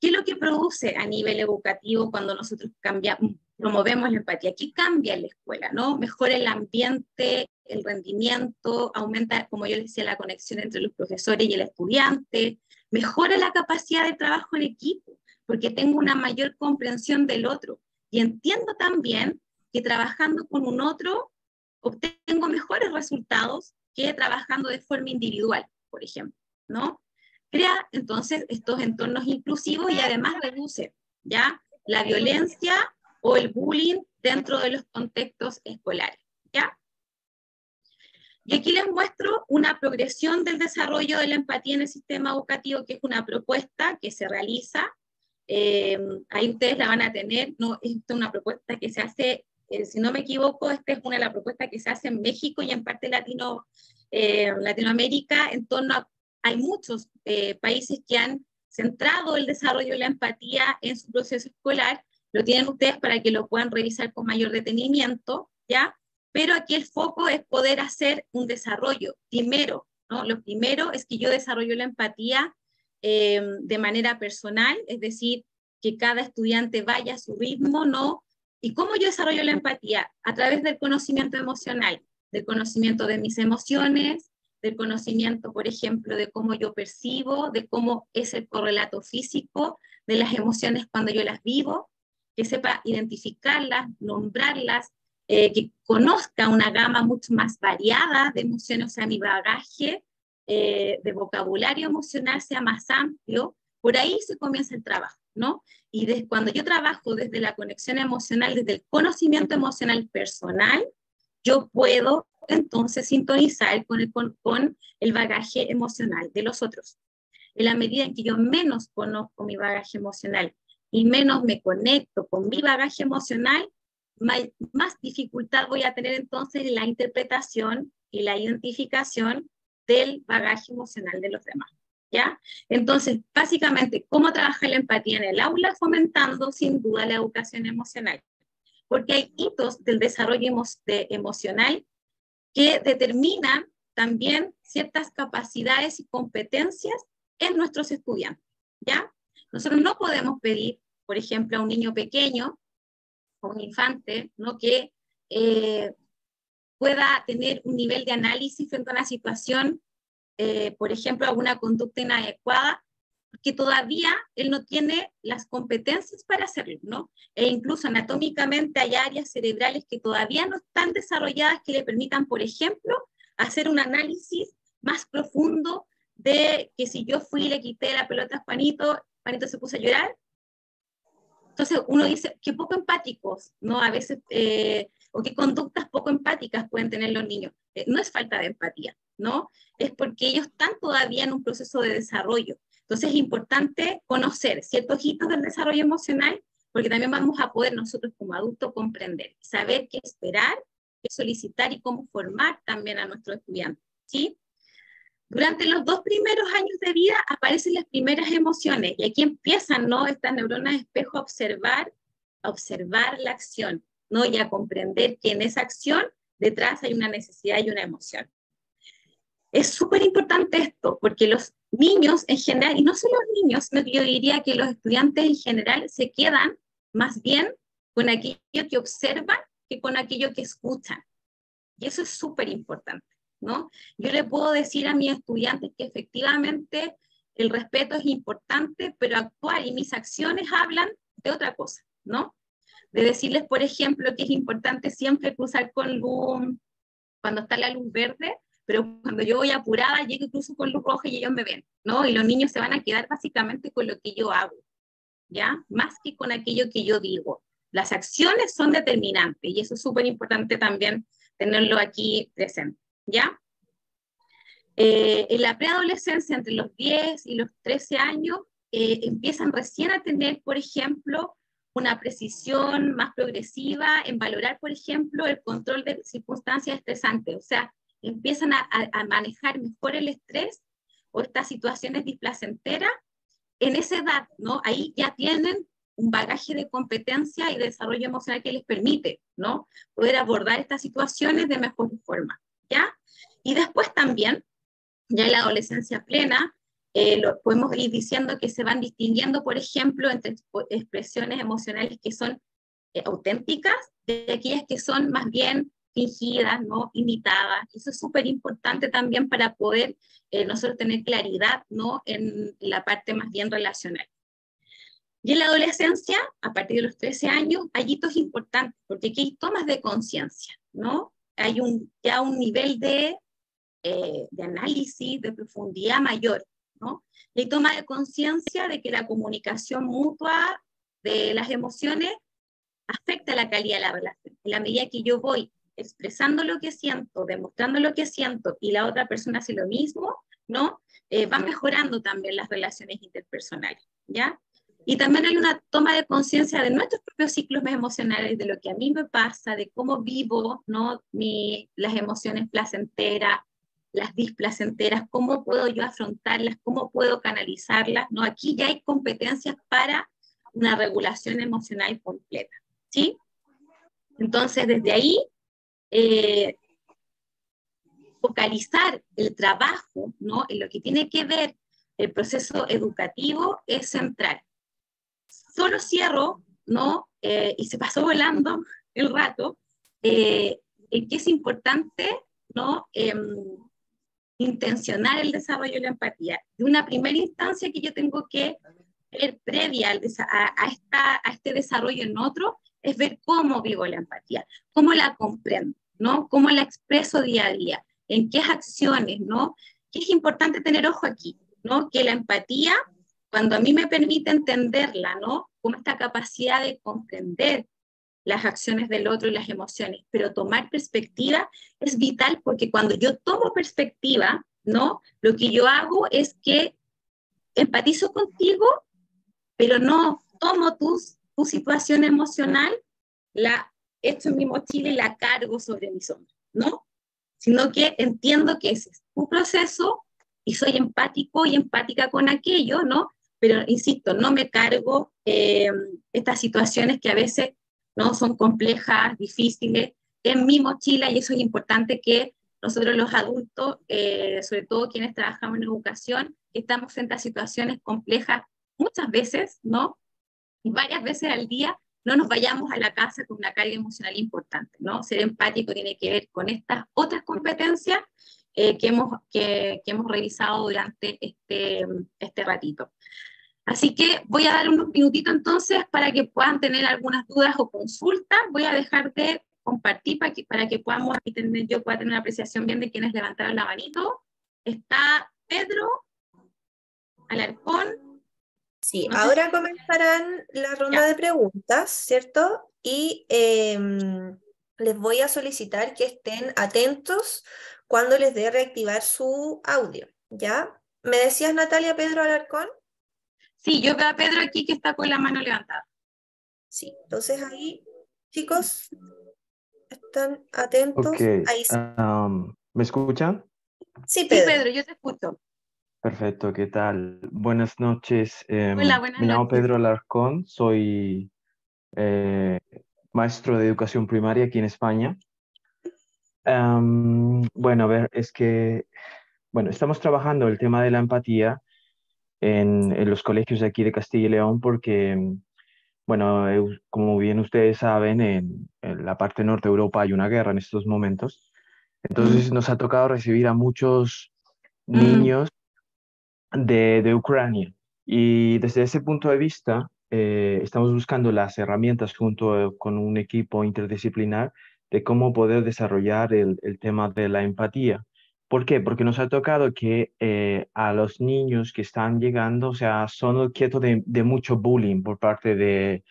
B: ¿Qué es lo que produce a nivel educativo cuando nosotros cambiamos, promovemos la empatía? ¿Qué cambia en la escuela? ¿no? Mejora el ambiente, el rendimiento, aumenta, como yo les decía, la conexión entre los profesores y el estudiante, mejora la capacidad de trabajo en equipo, porque tengo una mayor comprensión del otro. Y entiendo también que trabajando con un otro obtengo mejores resultados que trabajando de forma individual, por ejemplo, ¿no? Crea entonces estos entornos inclusivos y además reduce, ¿ya? La violencia o el bullying dentro de los contextos escolares, ¿ya? Y aquí les muestro una progresión del desarrollo de la empatía en el sistema educativo, que es una propuesta que se realiza. Eh, ahí ustedes la van a tener, no, es una propuesta que se hace, eh, si no me equivoco, esta es una de las propuestas que se hace en México y en parte Latino, eh, Latinoamérica, en torno a, hay muchos países que han centrado el desarrollo de la empatía en su proceso escolar, lo tienen ustedes para que lo puedan revisar con mayor detenimiento, ¿ya? pero aquí el foco es poder hacer un desarrollo. Primero, ¿no? Lo primero es que yo desarrollo la empatía eh, de manera personal, es decir, que cada estudiante vaya a su ritmo, ¿no? ¿Y cómo yo desarrollo la empatía? A través del conocimiento emocional, del conocimiento de mis emociones, del conocimiento, por ejemplo, de cómo yo percibo, de cómo es el correlato físico de las emociones cuando yo las vivo, que sepa identificarlas, nombrarlas, eh, que conozca una gama mucho más variada de emociones, o sea, mi bagaje eh, de vocabulario emocional sea más amplio, por ahí se comienza el trabajo, ¿no? Y desde, cuando yo trabajo desde la conexión emocional, desde el conocimiento emocional personal, yo puedo entonces sintonizar con el, con, el bagaje emocional de los otros. En la medida en que yo menos conozco mi bagaje emocional y menos me conecto con mi bagaje emocional, más, dificultad voy a tener entonces en la interpretación y la identificación del bagaje emocional de los demás. ¿Ya? Entonces, básicamente, ¿cómo trabaja la empatía en el aula? Fomentando sin duda la educación emocional. Porque hay hitos del desarrollo emocional que determinan también ciertas capacidades y competencias en nuestros estudiantes. ¿Ya? Nosotros no podemos pedir, por ejemplo, a un niño pequeño un infante, ¿no? que eh, pueda tener un nivel de análisis frente a una situación, eh, por ejemplo, alguna conducta inadecuada, que todavía él no tiene las competencias para hacerlo, ¿no? E incluso anatómicamente hay áreas cerebrales que todavía no están desarrolladas que le permitan, por ejemplo, hacer un análisis más profundo de que si yo fui y le quité la pelota a Juanito, Juanito se puso a llorar, entonces uno dice, qué poco empáticos, ¿no? A veces, eh, o qué conductas poco empáticas pueden tener los niños. Eh, no es falta de empatía, ¿no? Es porque ellos están todavía en un proceso de desarrollo. Entonces es importante conocer ciertos hitos del desarrollo emocional, porque también vamos a poder nosotros como adultos comprender, saber qué esperar, qué solicitar y cómo formar también a nuestros estudiantes, ¿sí? Durante los dos primeros años de vida aparecen las primeras emociones y aquí empiezan ¿no? estas neuronas espejo a observar, a observar la acción ¿no? y a comprender que en esa acción detrás hay una necesidad y una emoción. Es súper importante esto porque los niños en general, y no solo los niños, yo diría que los estudiantes en general se quedan más bien con aquello que observan que con aquello que escuchan. Y eso es súper importante. ¿no? Yo le puedo decir a mis estudiantes que efectivamente el respeto es importante, pero actuar y mis acciones hablan de otra cosa, ¿no? De decirles, por ejemplo, que es importante siempre cruzar con luz cuando está la luz verde, pero cuando yo voy apurada, llego cruzo con luz roja y ellos me ven, ¿no? Y los niños se van a quedar básicamente con lo que yo hago, ¿ya? Más que con aquello que yo digo. Las acciones son determinantes y eso es súper importante también tenerlo aquí presente. ¿ya? Eh, en la preadolescencia, entre los 10 y los 13 años, eh, empiezan recién a tener, por ejemplo, una precisión más progresiva en valorar, por ejemplo, el control de circunstancias estresantes, o sea, empiezan a, manejar mejor el estrés o estas situaciones displacenteras, en esa edad, ¿no? Ahí ya tienen un bagaje de competencia y de desarrollo emocional que les permite, ¿no? Poder abordar estas situaciones de mejor forma, ¿ya? Y después también, ya en la adolescencia plena, eh, lo, podemos ir diciendo que se van distinguiendo, por ejemplo, entre expresiones emocionales que son eh, auténticas de aquellas que son más bien fingidas, ¿no? imitadas. Eso es súper importante también para poder eh, nosotros tener claridad ¿no? en la parte más bien relacional. Y en la adolescencia, a partir de los 13 años, hay hitos importantes, porque aquí hay tomas de conciencia, ¿no? Hay un, ya un nivel de, eh, de análisis, de profundidad mayor, ¿no? Y hay toma de conciencia de que la comunicación mutua de las emociones afecta la calidad de la relación. En la medida que yo voy expresando lo que siento, demostrando lo que siento y la otra persona hace lo mismo, ¿no? Eh, va mejorando también las relaciones interpersonales, ¿ya? Y también hay una toma de conciencia de nuestros propios ciclos emocionales, de lo que a mí me pasa, de cómo vivo ¿no? Mi, las emociones placenteras, las displacenteras, cómo puedo yo afrontarlas, cómo puedo canalizarlas. ¿no? Aquí ya hay competencias para una regulación emocional completa. ¿sí? Entonces, desde ahí, eh, focalizar el trabajo ¿no? en lo que tiene que ver el proceso educativo es central solo cierro, ¿no? Eh, y se pasó volando [LAUGHS] el rato, eh, en que es importante, ¿no? Em, intencionar el desarrollo de la empatía. De una primera instancia que yo tengo que ver previa a, esta, a este desarrollo en otro, es ver cómo vivo la empatía, cómo la comprendo, ¿no? Cómo la expreso día a día, en qué acciones, ¿no? Que es importante tener ojo aquí, ¿no? Que la empatía cuando a mí me permite entenderla, ¿no? Como esta capacidad de comprender las acciones del otro y las emociones, pero tomar perspectiva es vital porque cuando yo tomo perspectiva, ¿no? Lo que yo hago es que empatizo contigo, pero no tomo tus, tu situación emocional, la echo en mi mochila y la cargo sobre mis hombros, ¿no? Sino que entiendo que ese es un proceso y soy empático y empática con aquello, ¿no? pero insisto, no me cargo eh, estas situaciones que a veces no son complejas, difíciles, en mi mochila y eso es importante que nosotros los adultos, eh, sobre todo quienes trabajamos en educación, estamos frente a situaciones complejas muchas veces, ¿no? Y varias veces al día no nos vayamos a la casa con una carga emocional importante, ¿no? Ser empático tiene que ver con estas otras competencias eh, que, hemos, que, que, hemos revisado durante este, este ratito. Así que voy a dar unos minutitos entonces para que puedan tener algunas dudas o consultas. Voy a dejar de compartir para que, para que podamos, tener, yo pueda tener una apreciación bien de quienes levantaron la manito. Está Pedro Alarcón.
A: Sí, ahora comenzarán la ronda de preguntas, ¿cierto? Y em, les voy a solicitar que estén atentos cuando les dé reactivar su audio, ¿ya? ¿Me decías, Natalia Pedro Alarcón?
B: Sí, yo veo a Pedro aquí que está con la mano levantada.
A: Sí, entonces ahí, chicos, están atentos. Ahí
E: um, ¿Me escuchan?
B: Sí Pedro. sí, Pedro, yo te escucho.
E: Perfecto, ¿qué tal? Buenas noches. Em, Hola, buenas me llamo Pedro Alarcón, soy eh, maestro de educación primaria aquí en España. bueno, a ver, es que, bueno, estamos trabajando el tema de la empatía en, en los colegios de aquí de Castilla y León porque, bueno, como bien ustedes saben, en, la parte norte de Europa hay una guerra en estos momentos. Entonces nos ha tocado recibir a muchos niños de, de Ucrania. Y desde ese punto de vista, eh, estamos buscando las herramientas junto con un equipo interdisciplinar de cómo poder desarrollar el, el tema de la empatía. ¿Por qué? Porque nos ha tocado que eh, a los niños que están llegando, o sea, son objeto de, de mucho bullying por parte de,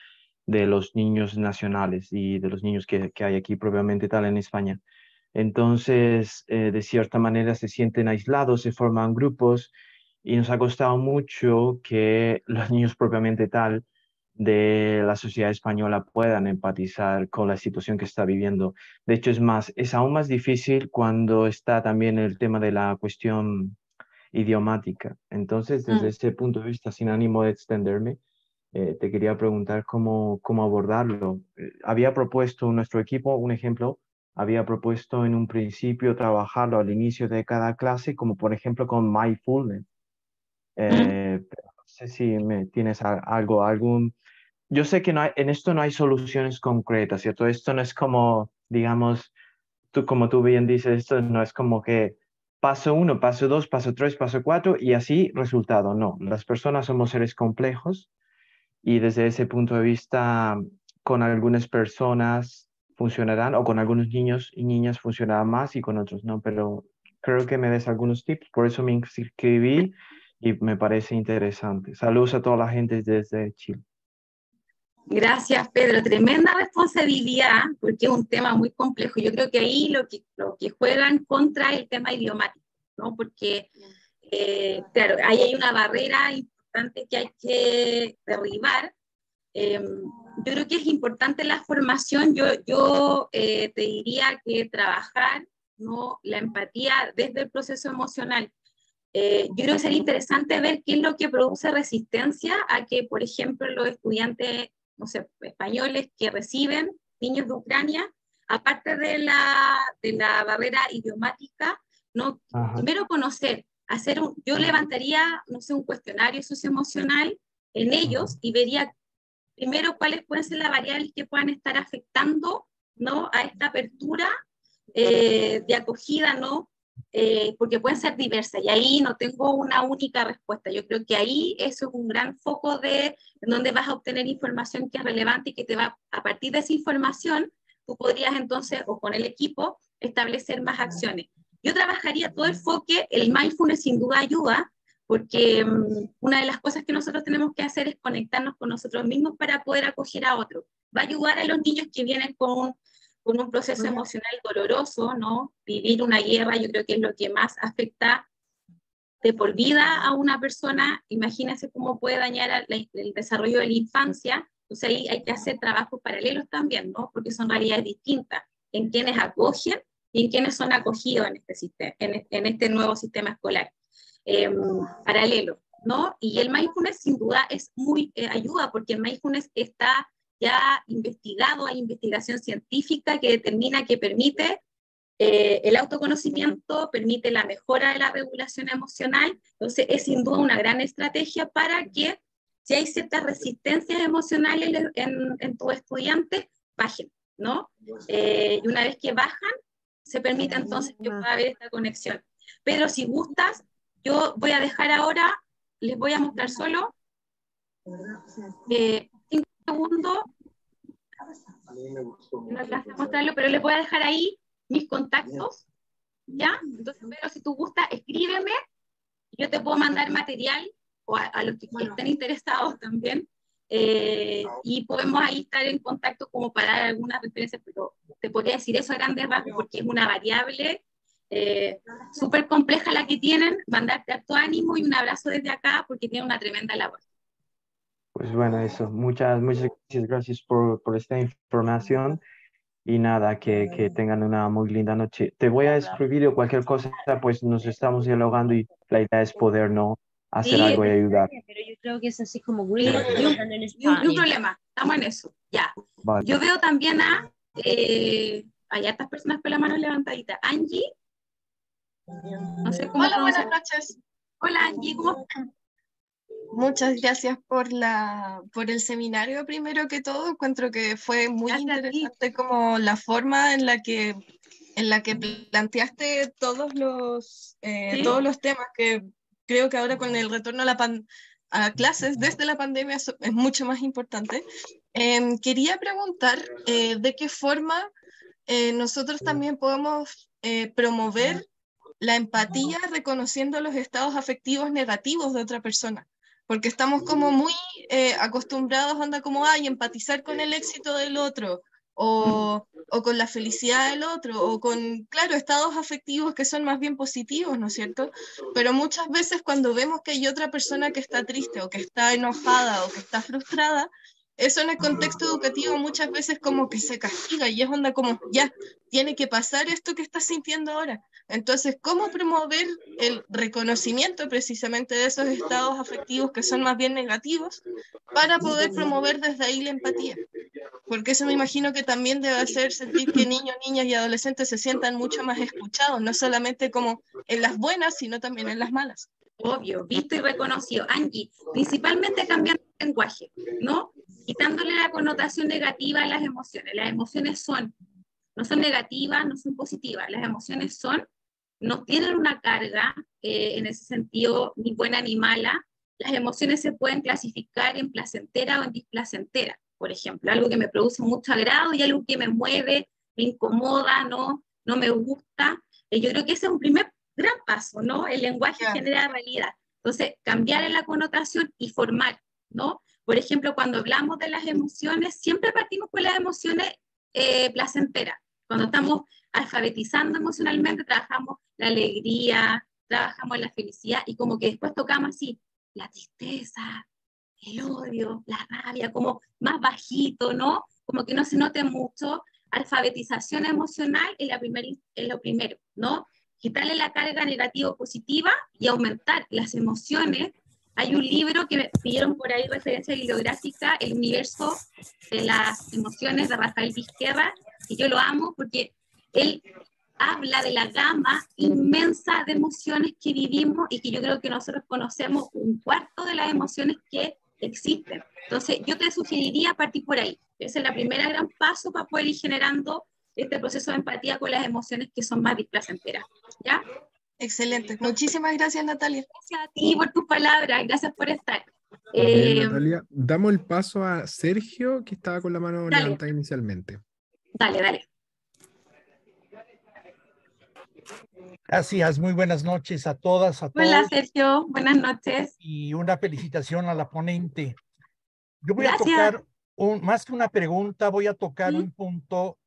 E: de, los niños nacionales y de los niños que, que, hay aquí propiamente tal en España. Entonces, eh, de cierta manera se sienten aislados, se forman grupos y nos ha costado mucho que los niños propiamente tal de la sociedad española puedan empatizar con la situación que está viviendo. De hecho, es más, es aún más difícil cuando está también el tema de la cuestión idiomática. Entonces, desde
B: Mm.
E: ese punto de vista, sin ánimo de extenderme, eh, te quería preguntar cómo, cómo abordarlo. Eh, había propuesto nuestro equipo, un ejemplo, había propuesto en un principio trabajarlo al inicio de cada clase, como por ejemplo con mindfulness. Eh, no sé si me tienes algo, algún... Yo sé que no hay, en esto no hay soluciones concretas, ¿cierto? Esto no es como, digamos, tú, como tú bien dices, esto no es como que paso uno, paso dos, paso tres, paso cuatro y así resultado. No, las personas somos seres complejos y desde ese punto de vista, con algunas personas funcionarán o con algunos niños y niñas funcionarán más y con otros no, pero creo que me des algunos tips, por eso me inscribí y me parece interesante. Saludos a toda la gente desde Chile.
B: Gracias, Pedro. Tremenda responsabilidad, porque es un tema muy complejo. Yo creo que ahí lo que, lo que juegan contra el tema idiomático, ¿no? Porque, eh, claro, ahí hay una barrera importante que hay que derribar. Eh, yo creo que es importante la formación. Yo, yo eh, te diría que trabajar ¿no? la empatía desde el proceso emocional. Eh, yo creo que sería interesante ver qué es lo que produce resistencia a que, por ejemplo, los estudiantes no sé, españoles que reciben niños de Ucrania, aparte de la, de la barrera idiomática, ¿no?
E: Ajá.
B: primero conocer, hacer un, yo levantaría, no sé, un cuestionario socioemocional en ellos y vería primero cuáles pueden ser las variables que puedan estar afectando, ¿no? A esta apertura eh, de acogida, ¿no? Eh, porque pueden ser diversas y ahí no tengo una única respuesta. Yo creo que ahí eso es un gran foco de en donde vas a obtener información que es relevante y que te va, a partir de esa información, tú podrías entonces, o con el equipo, establecer más acciones. Yo trabajaría todo el enfoque, el mindfulness sin duda ayuda, porque um, una de las cosas que nosotros tenemos que hacer es conectarnos con nosotros mismos para poder acoger a otros. Va a ayudar a los niños que vienen con con un proceso emocional doloroso, ¿no? Vivir una guerra, yo creo que es lo que más afecta de por vida a una persona. Imagínense cómo puede dañar el, desarrollo de la infancia. Entonces ahí hay que hacer trabajos paralelos también, ¿no? Porque son realidades distintas en quienes acogen y en quienes son acogidos en este, sistema, en este nuevo sistema escolar. Eh, paralelo, ¿no? Y el mindfulness sin duda es muy eh, ayuda porque el mindfulness está ya investigado, hay investigación científica que determina que permite eh, el autoconocimiento, permite la mejora de la regulación emocional, entonces es sin duda una gran estrategia para que si hay ciertas resistencias emocionales en, en tus estudiantes, bajen, ¿no? Eh, y una vez que bajan, se permite entonces que pueda haber esta conexión. Pero si gustas, yo voy a dejar ahora, les voy a mostrar solo eh, segundo. No alcancé a mostrarlo, pero les voy a dejar ahí mis contactos. ¿Ya? Entonces, pero si tú gustas, escríbeme. Yo te puedo mandar material o a, a los que bueno. estén interesados también. Eh, y podemos ahí estar en contacto como para dar algunas referencias, pero te podría decir eso a grandes rasgos porque es una variable eh, súper compleja la que tienen. Mandarte harto ánimo y un abrazo desde acá porque tienen una tremenda labor.
E: Pues bueno, eso. Muchas, muchas gracias por, por esta información y nada, que, que, tengan una muy linda noche. Te voy a escribir o cualquier cosa, pues nos estamos dialogando y la idea es poder no hacer
B: sí,
E: algo y ayudar.
F: Pero yo creo que es así como green
B: un problema, estamos en eso, ya.
E: Vale.
B: Yo veo también a, eh, hay hartas personas con la mano levantadita. Angie. No sé cómo
G: Hola, buenas noches.
B: Hola Angie, ¿cómo
G: Muchas gracias por, la, por el seminario, primero que todo. Encuentro que fue muy
B: Gracias
G: interesante como la forma en la que, en la que planteaste todos los, eh,
B: Sí.
G: todos los temas que creo que ahora con el retorno a, la pan- a clases desde la pandemia es mucho más importante. Em, quería preguntar eh, de qué forma eh, nosotros también podemos eh, promover la empatía reconociendo los estados afectivos negativos de otra persona porque estamos como muy eh, acostumbrados, anda como, ay, empatizar con el éxito del otro, o, o, con la felicidad del otro, o con, claro, estados afectivos que son más bien positivos, ¿no es cierto? Pero muchas veces cuando vemos que hay otra persona que está triste, o que está enojada, o que está frustrada, eso en el contexto educativo muchas veces como que se castiga y es onda como, ya, tiene que pasar esto que estás sintiendo ahora. Entonces, ¿cómo promover el reconocimiento precisamente de esos estados afectivos que son más bien negativos para poder promover desde ahí la empatía? Porque eso me imagino que también debe hacer sentir que niños, niñas y adolescentes se sientan mucho más escuchados, no solamente como en las buenas, sino también en las malas.
B: Obvio, visto y reconocido. Angie, principalmente cambiando el lenguaje, ¿no? Quitándole la connotación negativa a las emociones. Las emociones son, no son negativas, no son positivas, las emociones son, no tienen una carga eh, en ese sentido ni buena ni mala. Las emociones se pueden clasificar en placentera o en displacentera, por ejemplo, algo que me produce mucho agrado y algo que me mueve, me incomoda, no, no me gusta. Eh, yo creo que ese es un primer gran paso, ¿no? El lenguaje genera realidad. Entonces, cambiar en la connotación y formar, ¿no? Por ejemplo, cuando hablamos de las emociones, siempre partimos con las emociones eh, placenteras. Cuando estamos alfabetizando emocionalmente, trabajamos la alegría, trabajamos la felicidad y como que después tocamos así la tristeza, el odio, la rabia, como más bajito, ¿no? Como que no se note mucho. Alfabetización emocional es, la primer, es lo primero, ¿no? Quitarle la carga negativa positiva y aumentar las emociones hay un libro que pidieron por ahí referencia bibliográfica, El universo de las emociones de Rafael Vizquerra, y yo lo amo porque él habla de la gama inmensa de emociones que vivimos y que yo creo que nosotros conocemos un cuarto de las emociones que existen. Entonces, yo te sugeriría partir por ahí. Ese es el primer gran paso para poder ir generando este proceso de empatía con las emociones que son más displacenteras. ¿Ya?
G: Excelente. Muchísimas gracias, Natalia.
B: Gracias a ti por tus palabras. Gracias por estar.
D: Eh, Natalia, damos el paso a Sergio, que estaba con la mano levantada inicialmente.
B: Dale, dale.
H: Gracias, muy buenas noches a todas, a todos.
B: Hola, Sergio, buenas noches.
H: Y una felicitación a la ponente. Yo voy a tocar, un, más que una pregunta, voy a tocar un punto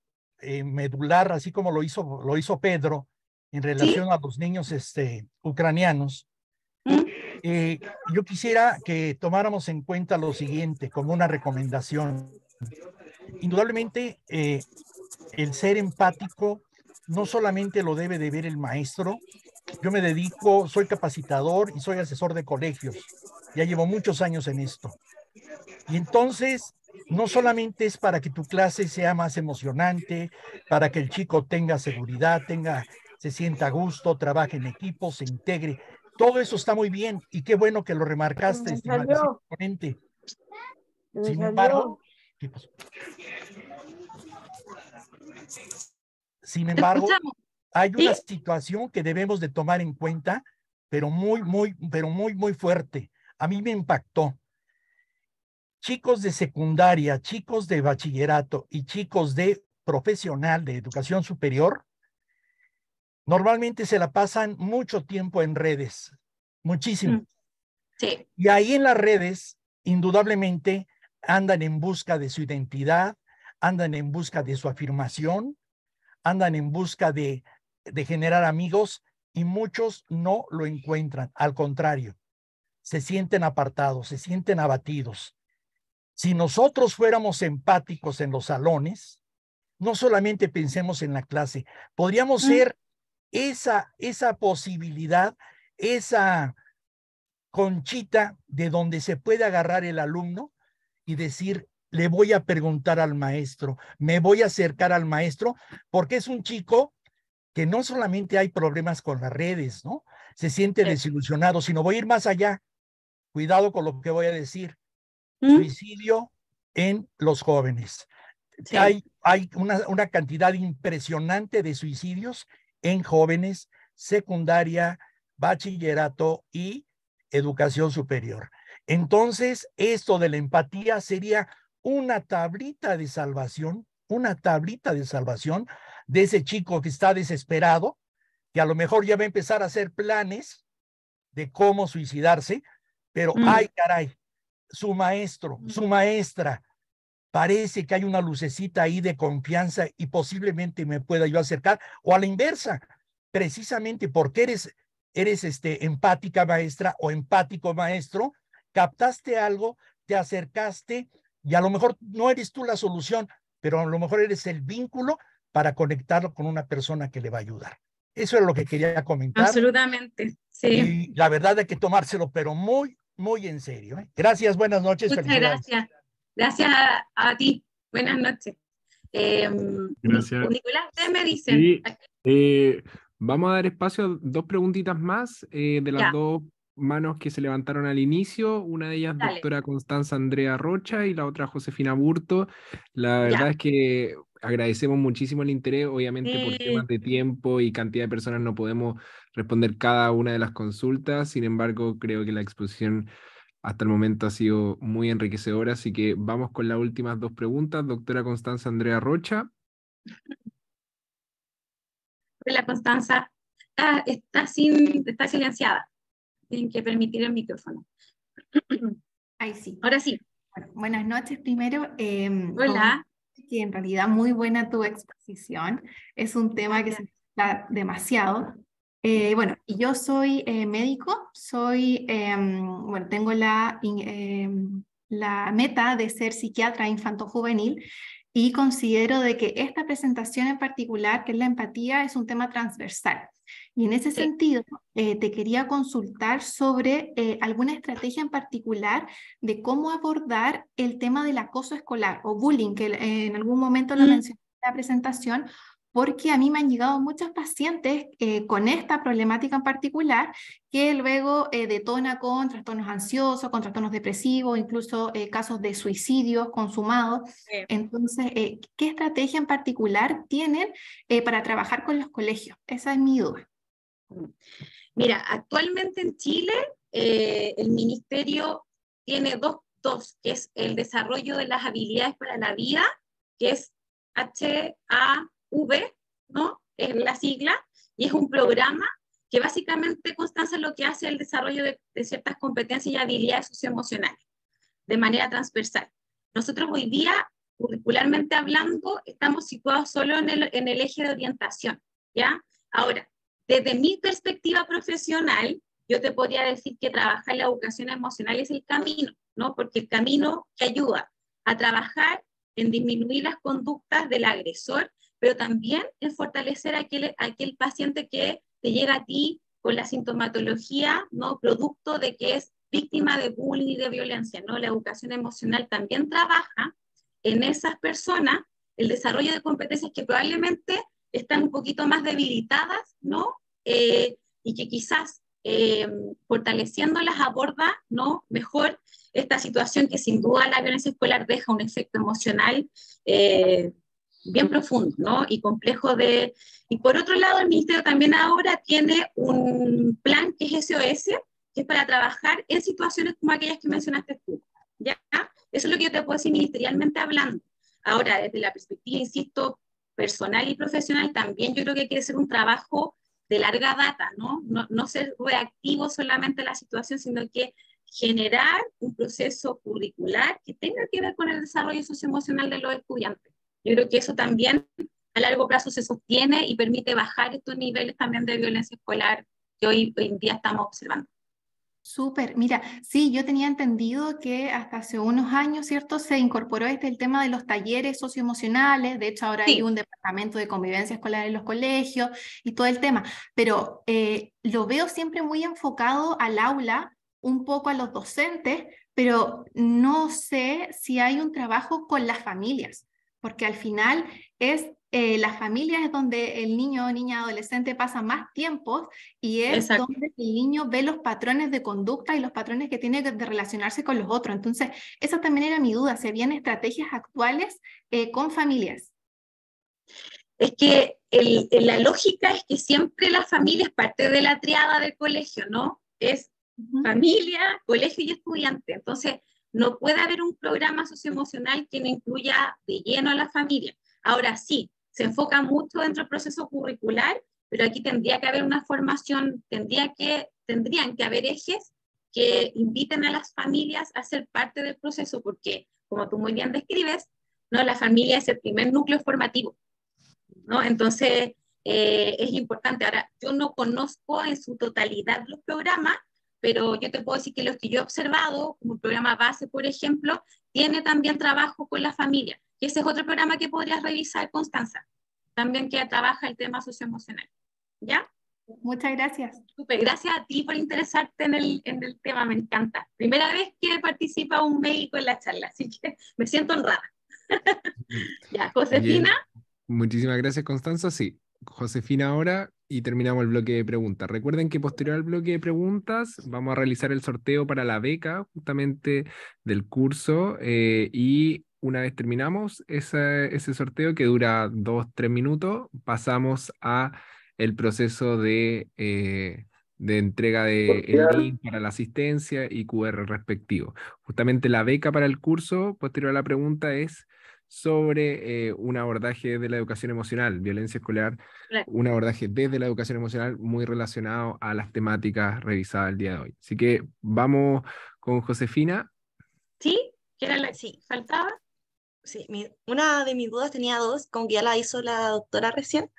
H: eh, medular, así como lo hizo, lo hizo Pedro, en relación a los niños este, ucranianos, ¿Mm? eh, yo quisiera que tomáramos en cuenta lo siguiente como una recomendación. Indudablemente, eh, el ser empático no solamente lo debe de ver el maestro, yo me dedico, soy capacitador y soy asesor de colegios, ya llevo muchos años en esto. Y entonces, no solamente es para que tu clase sea más emocionante, para que el chico tenga seguridad, tenga se sienta a gusto, trabaje en equipo, se integre. Todo eso está muy bien y qué bueno que lo remarcaste, estimado ponente. Sin embargo, Sin embargo, hay una situación que debemos de tomar en cuenta, pero muy, muy, pero muy, muy fuerte. A mí me impactó. Chicos de secundaria, chicos de bachillerato y chicos de profesional de educación superior normalmente se la pasan mucho tiempo en redes, muchísimo. Mm,
B: sí.
H: Y ahí en las redes, indudablemente, andan en busca de su identidad, andan en busca de su afirmación, andan en busca de, de generar amigos y muchos no lo encuentran. Al contrario, se sienten apartados, se sienten abatidos. Si nosotros fuéramos empáticos en los salones, no solamente pensemos en la clase, podríamos mm. ser esa, esa posibilidad, esa conchita de donde se puede agarrar el alumno y decir, le voy a preguntar al maestro, me voy a acercar al maestro, porque es un chico que no solamente hay problemas con las redes, ¿no? Se siente desilusionado, sino voy a ir más allá. Cuidado con lo que voy a decir. ¿Mm? Suicidio en los jóvenes. Hay, hay una, una cantidad impresionante de suicidios en jóvenes, secundaria, bachillerato y educación superior. Entonces, esto de la empatía sería una tablita de salvación, una tablita de salvación de ese chico que está desesperado, que a lo mejor ya va a empezar a hacer planes de cómo suicidarse, pero mm. ay caray, su maestro, su maestra, parece que hay una lucecita ahí de confianza y posiblemente me pueda yo acercar, o a la inversa, precisamente porque eres, eres este, empática maestra o empático maestro, captaste algo, te acercaste, Y a lo mejor no eres tú la solución, pero a lo mejor eres el vínculo para conectarlo con una persona que le va a ayudar. Eso es lo que quería comentar.
B: Absolutamente, sí.
H: Y la verdad hay que tomárselo, pero muy, muy en serio. ¿eh? Gracias, buenas noches.
B: Muchas gracias. Gracias a, ti. Buenas noches. Eh,
D: gracias.
B: Nicolás, ustedes me dicen.
D: Eh, vamos a dar espacio a dos preguntitas más eh, de las dos manos que se levantaron al inicio, una de ellas doctora Constanza Andrea Rocha y la otra Josefina Burto. La verdad es que agradecemos muchísimo el interés, obviamente por temas de tiempo y cantidad de personas no podemos responder cada una de las consultas, sin embargo creo que la exposición hasta el momento ha sido muy enriquecedora, así que vamos con las últimas dos preguntas. Doctora Constanza Andrea Rocha.
B: Hola Constanza, está, está, sin, está silenciada tienen que permitir el micrófono. [CLEARS THROAT]
I: Ahí sí.
B: Ahora sí.
I: buenas noches primero.
B: Em, Hola.
I: Que en realidad muy buena tu exposición. Es un tema que se está demasiado. Eh, bueno, yo soy eh, médico, soy, em, bueno, tengo la, em, la meta de ser psiquiatra infanto-juvenil y considero de que esta presentación en particular, que es la empatía, es un tema transversal. Y en ese sentido, eh, te quería consultar sobre eh, alguna estrategia en particular de cómo abordar el tema del acoso escolar o bullying, que en algún momento lo mm. mencioné en la presentación, porque a mí me han llegado muchos pacientes eh, con esta problemática en particular que luego detona con trastornos ansiosos, con trastornos depresivos, incluso casos de suicidios consumados. Entonces, ¿qué estrategia en particular tienen para trabajar con los colegios? Esa es mi duda.
B: Mira, actualmente en Chile eh, el ministerio tiene dos, dos, que es el desarrollo de las habilidades para la vida, que es HAV, ¿no? Es la sigla, y es un programa que básicamente constancia lo que hace el desarrollo de, ciertas competencias y habilidades socioemocionales de manera transversal. Nosotros hoy día, curricularmente hablando, estamos situados solo en el, en el eje de orientación, ¿ya? Ahora, desde mi perspectiva profesional, yo te podría decir que trabajar la educación emocional es el camino, ¿no? Porque el camino que ayuda a trabajar en disminuir las conductas del agresor, pero también en fortalecer a aquel, aquel paciente que te llega a ti con la sintomatología, ¿no? Producto de que es víctima de bullying y de violencia, ¿no? La educación emocional también trabaja en esas personas el desarrollo de competencias que probablemente están un poquito más debilitadas, ¿no? Eh, y que quizás eh, fortaleciéndolas aborda, ¿no? Mejor esta situación que sin duda la violencia escolar deja un efecto emocional eh, bien profundo, ¿no? Y complejo de... Y por otro lado, el Ministerio también ahora tiene un plan que es SOS, que es para trabajar en situaciones como aquellas que mencionaste tú, ¿ya? Eso es lo que yo te puedo decir ministerialmente hablando. Ahora, desde la perspectiva, insisto, personal y profesional, también yo creo que quiere ser un trabajo de larga data, ¿no? ¿no? No, ser reactivo solamente a la situación, sino que generar un proceso curricular que tenga que ver con el desarrollo socioemocional de los estudiantes. Yo creo que eso también a largo plazo se sostiene y permite bajar estos niveles también de violencia escolar que hoy, hoy en día estamos observando.
I: Súper, mira, sí, yo tenía entendido que hasta hace unos años, ¿cierto? Se incorporó este el tema de los talleres socioemocionales, de hecho ahora hay un departamento de convivencia escolar en los colegios y todo el tema, pero eh, lo veo siempre muy enfocado al aula, un poco a los docentes, pero no sé si hay un trabajo con las familias, porque al final es eh, las familias es donde el niño o niña adolescente pasa más tiempo y es donde el niño ve los patrones de conducta y los patrones que tiene de relacionarse con los otros. Entonces, esa también era mi duda, ¿se vienen estrategias actuales eh, con familias?
B: Es que la lógica es que siempre la familia es parte de la triada del colegio, ¿no? Es familia, colegio y estudiante. Entonces, no puede haber un programa socioemocional que no incluya de lleno a la familia. Ahora sí, se enfoca mucho dentro del proceso curricular, pero aquí tendría que haber una formación, tendría que, tendrían que haber ejes que inviten a las familias a ser parte del proceso, porque como tú muy bien describes, ¿no? la familia es el primer núcleo formativo. ¿no? Entonces, eh, es importante. Ahora, yo no conozco en su totalidad los programas, pero yo te puedo decir que los que yo he observado, como el programa base, por ejemplo, tiene también trabajo con la familia. Y ese es otro programa que podrías revisar, Constanza. También que trabaja el tema socioemocional. ¿Ya?
I: Muchas gracias.
B: Super, gracias a ti por interesarte en el, en el tema, me encanta. Primera vez que participa un médico en la charla, así que me siento honrada. [LAUGHS] ya, Josefina.
D: Muchísimas gracias, Constanza. Sí, Josefina ahora y terminamos el bloque de preguntas. Recuerden que posterior al bloque de preguntas vamos a realizar el sorteo para la beca justamente del curso eh, y una vez terminamos ese, ese sorteo que dura dos, tres minutos, pasamos a el proceso de, eh, de entrega de el link para la asistencia y QR respectivo. Justamente la beca para el curso, posterior a la pregunta, es sobre eh, un abordaje de la educación emocional, violencia escolar, un abordaje desde la educación emocional muy relacionado a las temáticas revisadas el día de hoy. Así que vamos con Josefina.
B: Sí, era la, sí, faltaba.
J: Sí, una de mis dudas tenía dos, como que ya la hizo la doctora recién,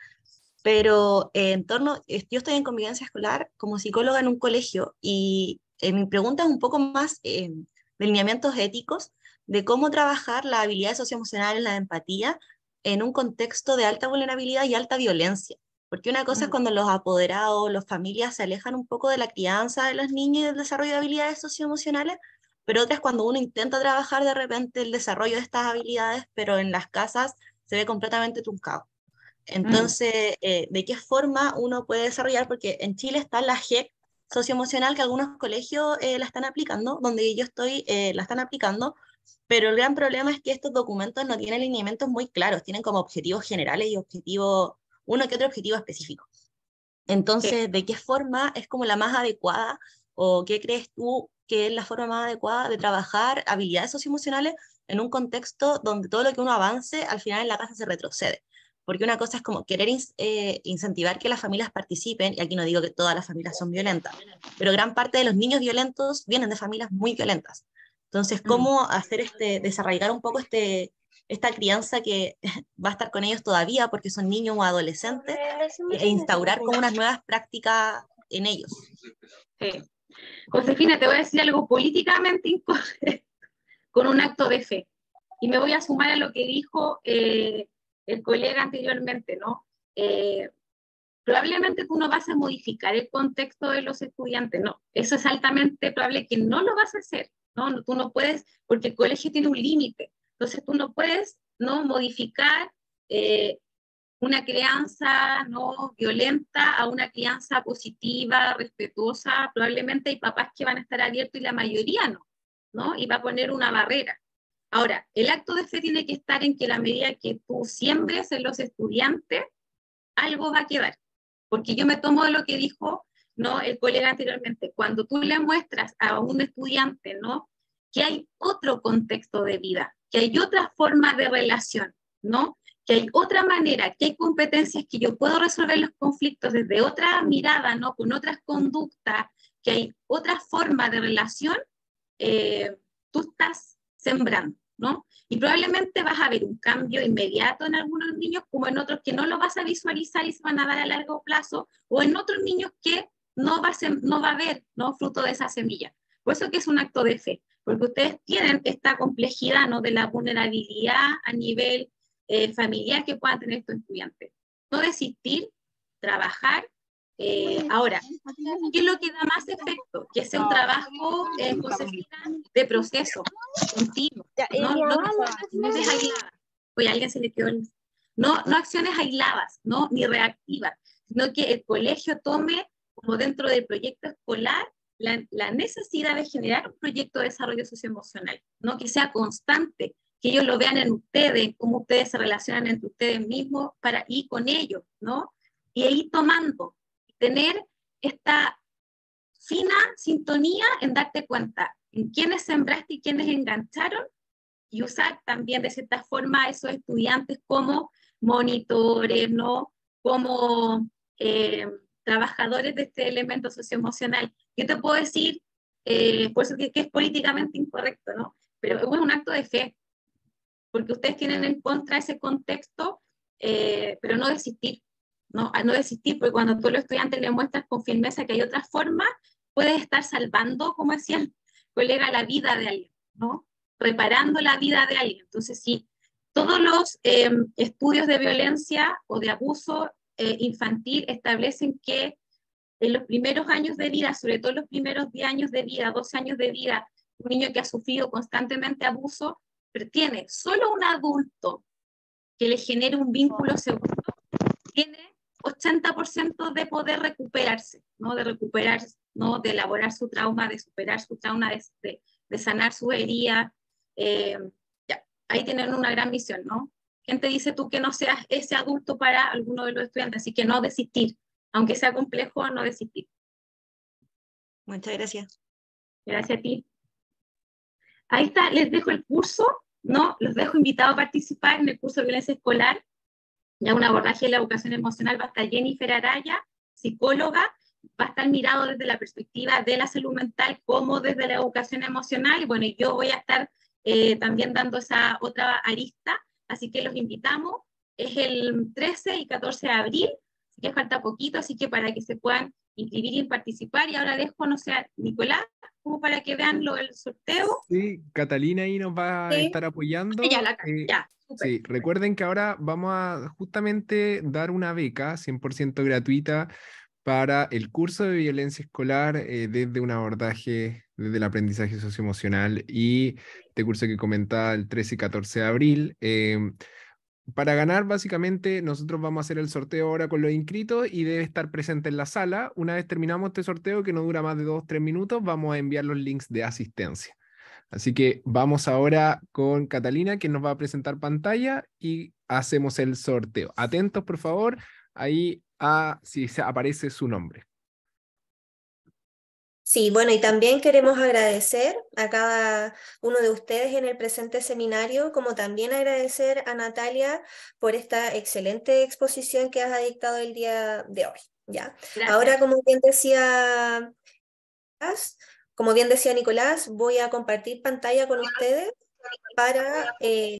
J: pero eh, en torno, yo estoy en convivencia escolar como psicóloga en un colegio y eh, mi pregunta es un poco más de lineamientos éticos de cómo trabajar la habilidad socioemocional en la empatía en un contexto de alta vulnerabilidad y alta violencia. Porque una cosa es mm. cuando los apoderados, las familias se alejan un poco de la crianza de los niños y del desarrollo de habilidades socioemocionales, pero otra es cuando uno intenta trabajar de repente el desarrollo de estas habilidades, pero en las casas se ve completamente truncado. Mm. Entonces, eh, ¿de qué forma uno puede desarrollar? Porque en Chile está la GEC socioemocional que algunos colegios eh, la están aplicando, donde yo estoy, eh, la están aplicando, pero el gran problema es que estos documentos no tienen lineamientos muy claros, tienen como objetivos generales y objetivos, uno que otro objetivo específico. Entonces, ¿de qué forma es como la más adecuada o qué crees tú que es la forma más adecuada de trabajar habilidades socioemocionales en un contexto donde todo lo que uno avance al final en la casa se retrocede? Porque una cosa es como querer eh, incentivar que las familias participen, y aquí no digo que todas las familias son violentas, pero gran parte de los niños violentos vienen de familias muy violentas. Entonces, mm. ¿cómo hacer este, desarraigar un poco este, esta crianza que [LAUGHS] va a estar con ellos todavía porque son niños o adolescentes e instaurar como unas nuevas prácticas en ellos?
B: Sí. Josefina, te voy a decir algo políticamente incorrecto [LAUGHS] con un acto de fe. Y me voy a sumar a lo que dijo eh, el colega anteriormente, ¿no? Eh, probablemente tú no vas a modificar el contexto de los estudiantes, no. Eso es altamente probable que no lo vas a hacer. ¿No? Tú no puedes, porque el colegio tiene un límite, entonces tú no puedes no modificar eh, una crianza no violenta a una crianza positiva, respetuosa, probablemente hay papás que van a estar abiertos y la mayoría no, ¿no? Y va a poner una barrera. Ahora, el acto de fe tiene que estar en que la medida que tú siembres en los estudiantes, algo va a quedar. Porque yo me tomo de lo que dijo ¿no? El colega anteriormente, cuando tú le muestras a un estudiante, ¿no? Que hay otro contexto de vida, que hay otra forma de relación, ¿no? Que hay otra manera, que hay competencias que yo puedo resolver los conflictos desde otra mirada, ¿no? Con otras conductas, que hay otra forma de relación, eh, tú estás sembrando, ¿no? Y probablemente vas a ver un cambio inmediato en algunos niños, como en otros que no lo vas a visualizar y se van a dar a largo plazo, o en otros niños que no va, a ser, no va a haber ¿no? fruto de esa semilla. Por eso que es un acto de fe, porque ustedes tienen esta complejidad ¿no? de la vulnerabilidad a nivel eh, familiar que puedan tener estos estudiantes. No desistir, trabajar. Eh, ahora, ¿qué es lo que da más efecto? Que sea un trabajo, eh, de proceso continuo. No, no, acciones aisladas. Oye, alguien se le quedó No, no acciones aisladas, ¿no? ni reactivas, sino que el colegio tome como dentro del proyecto escolar, la, necesidad de generar un proyecto de desarrollo socioemocional, ¿no? que sea constante, que ellos lo vean en ustedes, cómo ustedes se relacionan entre ustedes mismos para ir con ellos, ¿no? Y ir tomando, tener esta fina sintonía en darte cuenta en quiénes sembraste y quiénes engancharon y usar también de cierta forma a esos estudiantes como monitores, ¿no? Como eh, trabajadores de este elemento socioemocional. Yo te puedo decir, eh, por eso que, es políticamente incorrecto, ¿no? Pero es un acto de fe, porque ustedes tienen en contra ese contexto, eh, pero no desistir, ¿no? no desistir, porque cuando tú a los estudiantes le muestras con firmeza que hay otra forma, puedes estar salvando, como decía el colega, la vida de alguien, ¿no? reparando la vida de alguien. Entonces, sí, todos los em, estudios de violencia o de abuso eh, infantil establecen que en los primeros años de vida, sobre todo los primeros 10 años de vida, 12 años de vida, un niño que ha sufrido constantemente abuso, pero tiene solo un adulto que le genere un vínculo seguro, tiene 80% de poder recuperarse, ¿no? de recuperar, ¿no? de elaborar su trauma, de superar su trauma, de, de, sanar su herida. Eh, ya, ahí tienen una gran misión, ¿no? ¿Quién te dice tú que no seas ese adulto para alguno de los estudiantes? Así que no desistir, aunque sea complejo, no desistir.
J: Muchas gracias.
B: Gracias a ti. Ahí está, les dejo el curso, ¿no? Los dejo invitados a participar en el curso de violencia escolar. Ya un abordaje de la educación emocional va a estar Jennifer Araya, psicóloga, va a estar mirado desde la perspectiva de la salud mental como desde la educación emocional. Y bueno, yo voy a estar eh, también dando esa otra arista, así que los invitamos. Es el 13 y 14 de abril, así que falta poquito, así que para que se puedan inscribir y participar. Y ahora dejo, no sé, Nicolás, como para que vean lo del sorteo.
D: Sí, Catalina ahí nos va a estar apoyando. [LAUGHS]
B: Ya, la,
D: eh,
B: ya.
D: Sí, recuerden que ahora vamos a justamente dar una beca 100% gratuita para el curso de violencia escolar eh, desde un abordaje desde el aprendizaje socioemocional y este curso que comentaba el 13 y 14 de abril. Em, para ganar, básicamente, nosotros vamos a hacer el sorteo ahora con los inscritos y debe estar presente en la sala. Una vez terminamos este sorteo, que no dura más de dos, tres minutos, vamos a enviar los links de asistencia. Así que vamos ahora con Catalina, que nos va a presentar pantalla y hacemos el sorteo. Atentos, por favor, ahí a si se aparece su nombre.
A: Sí, bueno, y también queremos agradecer a cada uno de ustedes en el presente seminario, como también agradecer a Natalia por esta excelente exposición que has dictado el día de hoy. ¿ya? Ahora, como bien decía, como bien decía Nicolás, voy a compartir pantalla con ustedes para... Eh,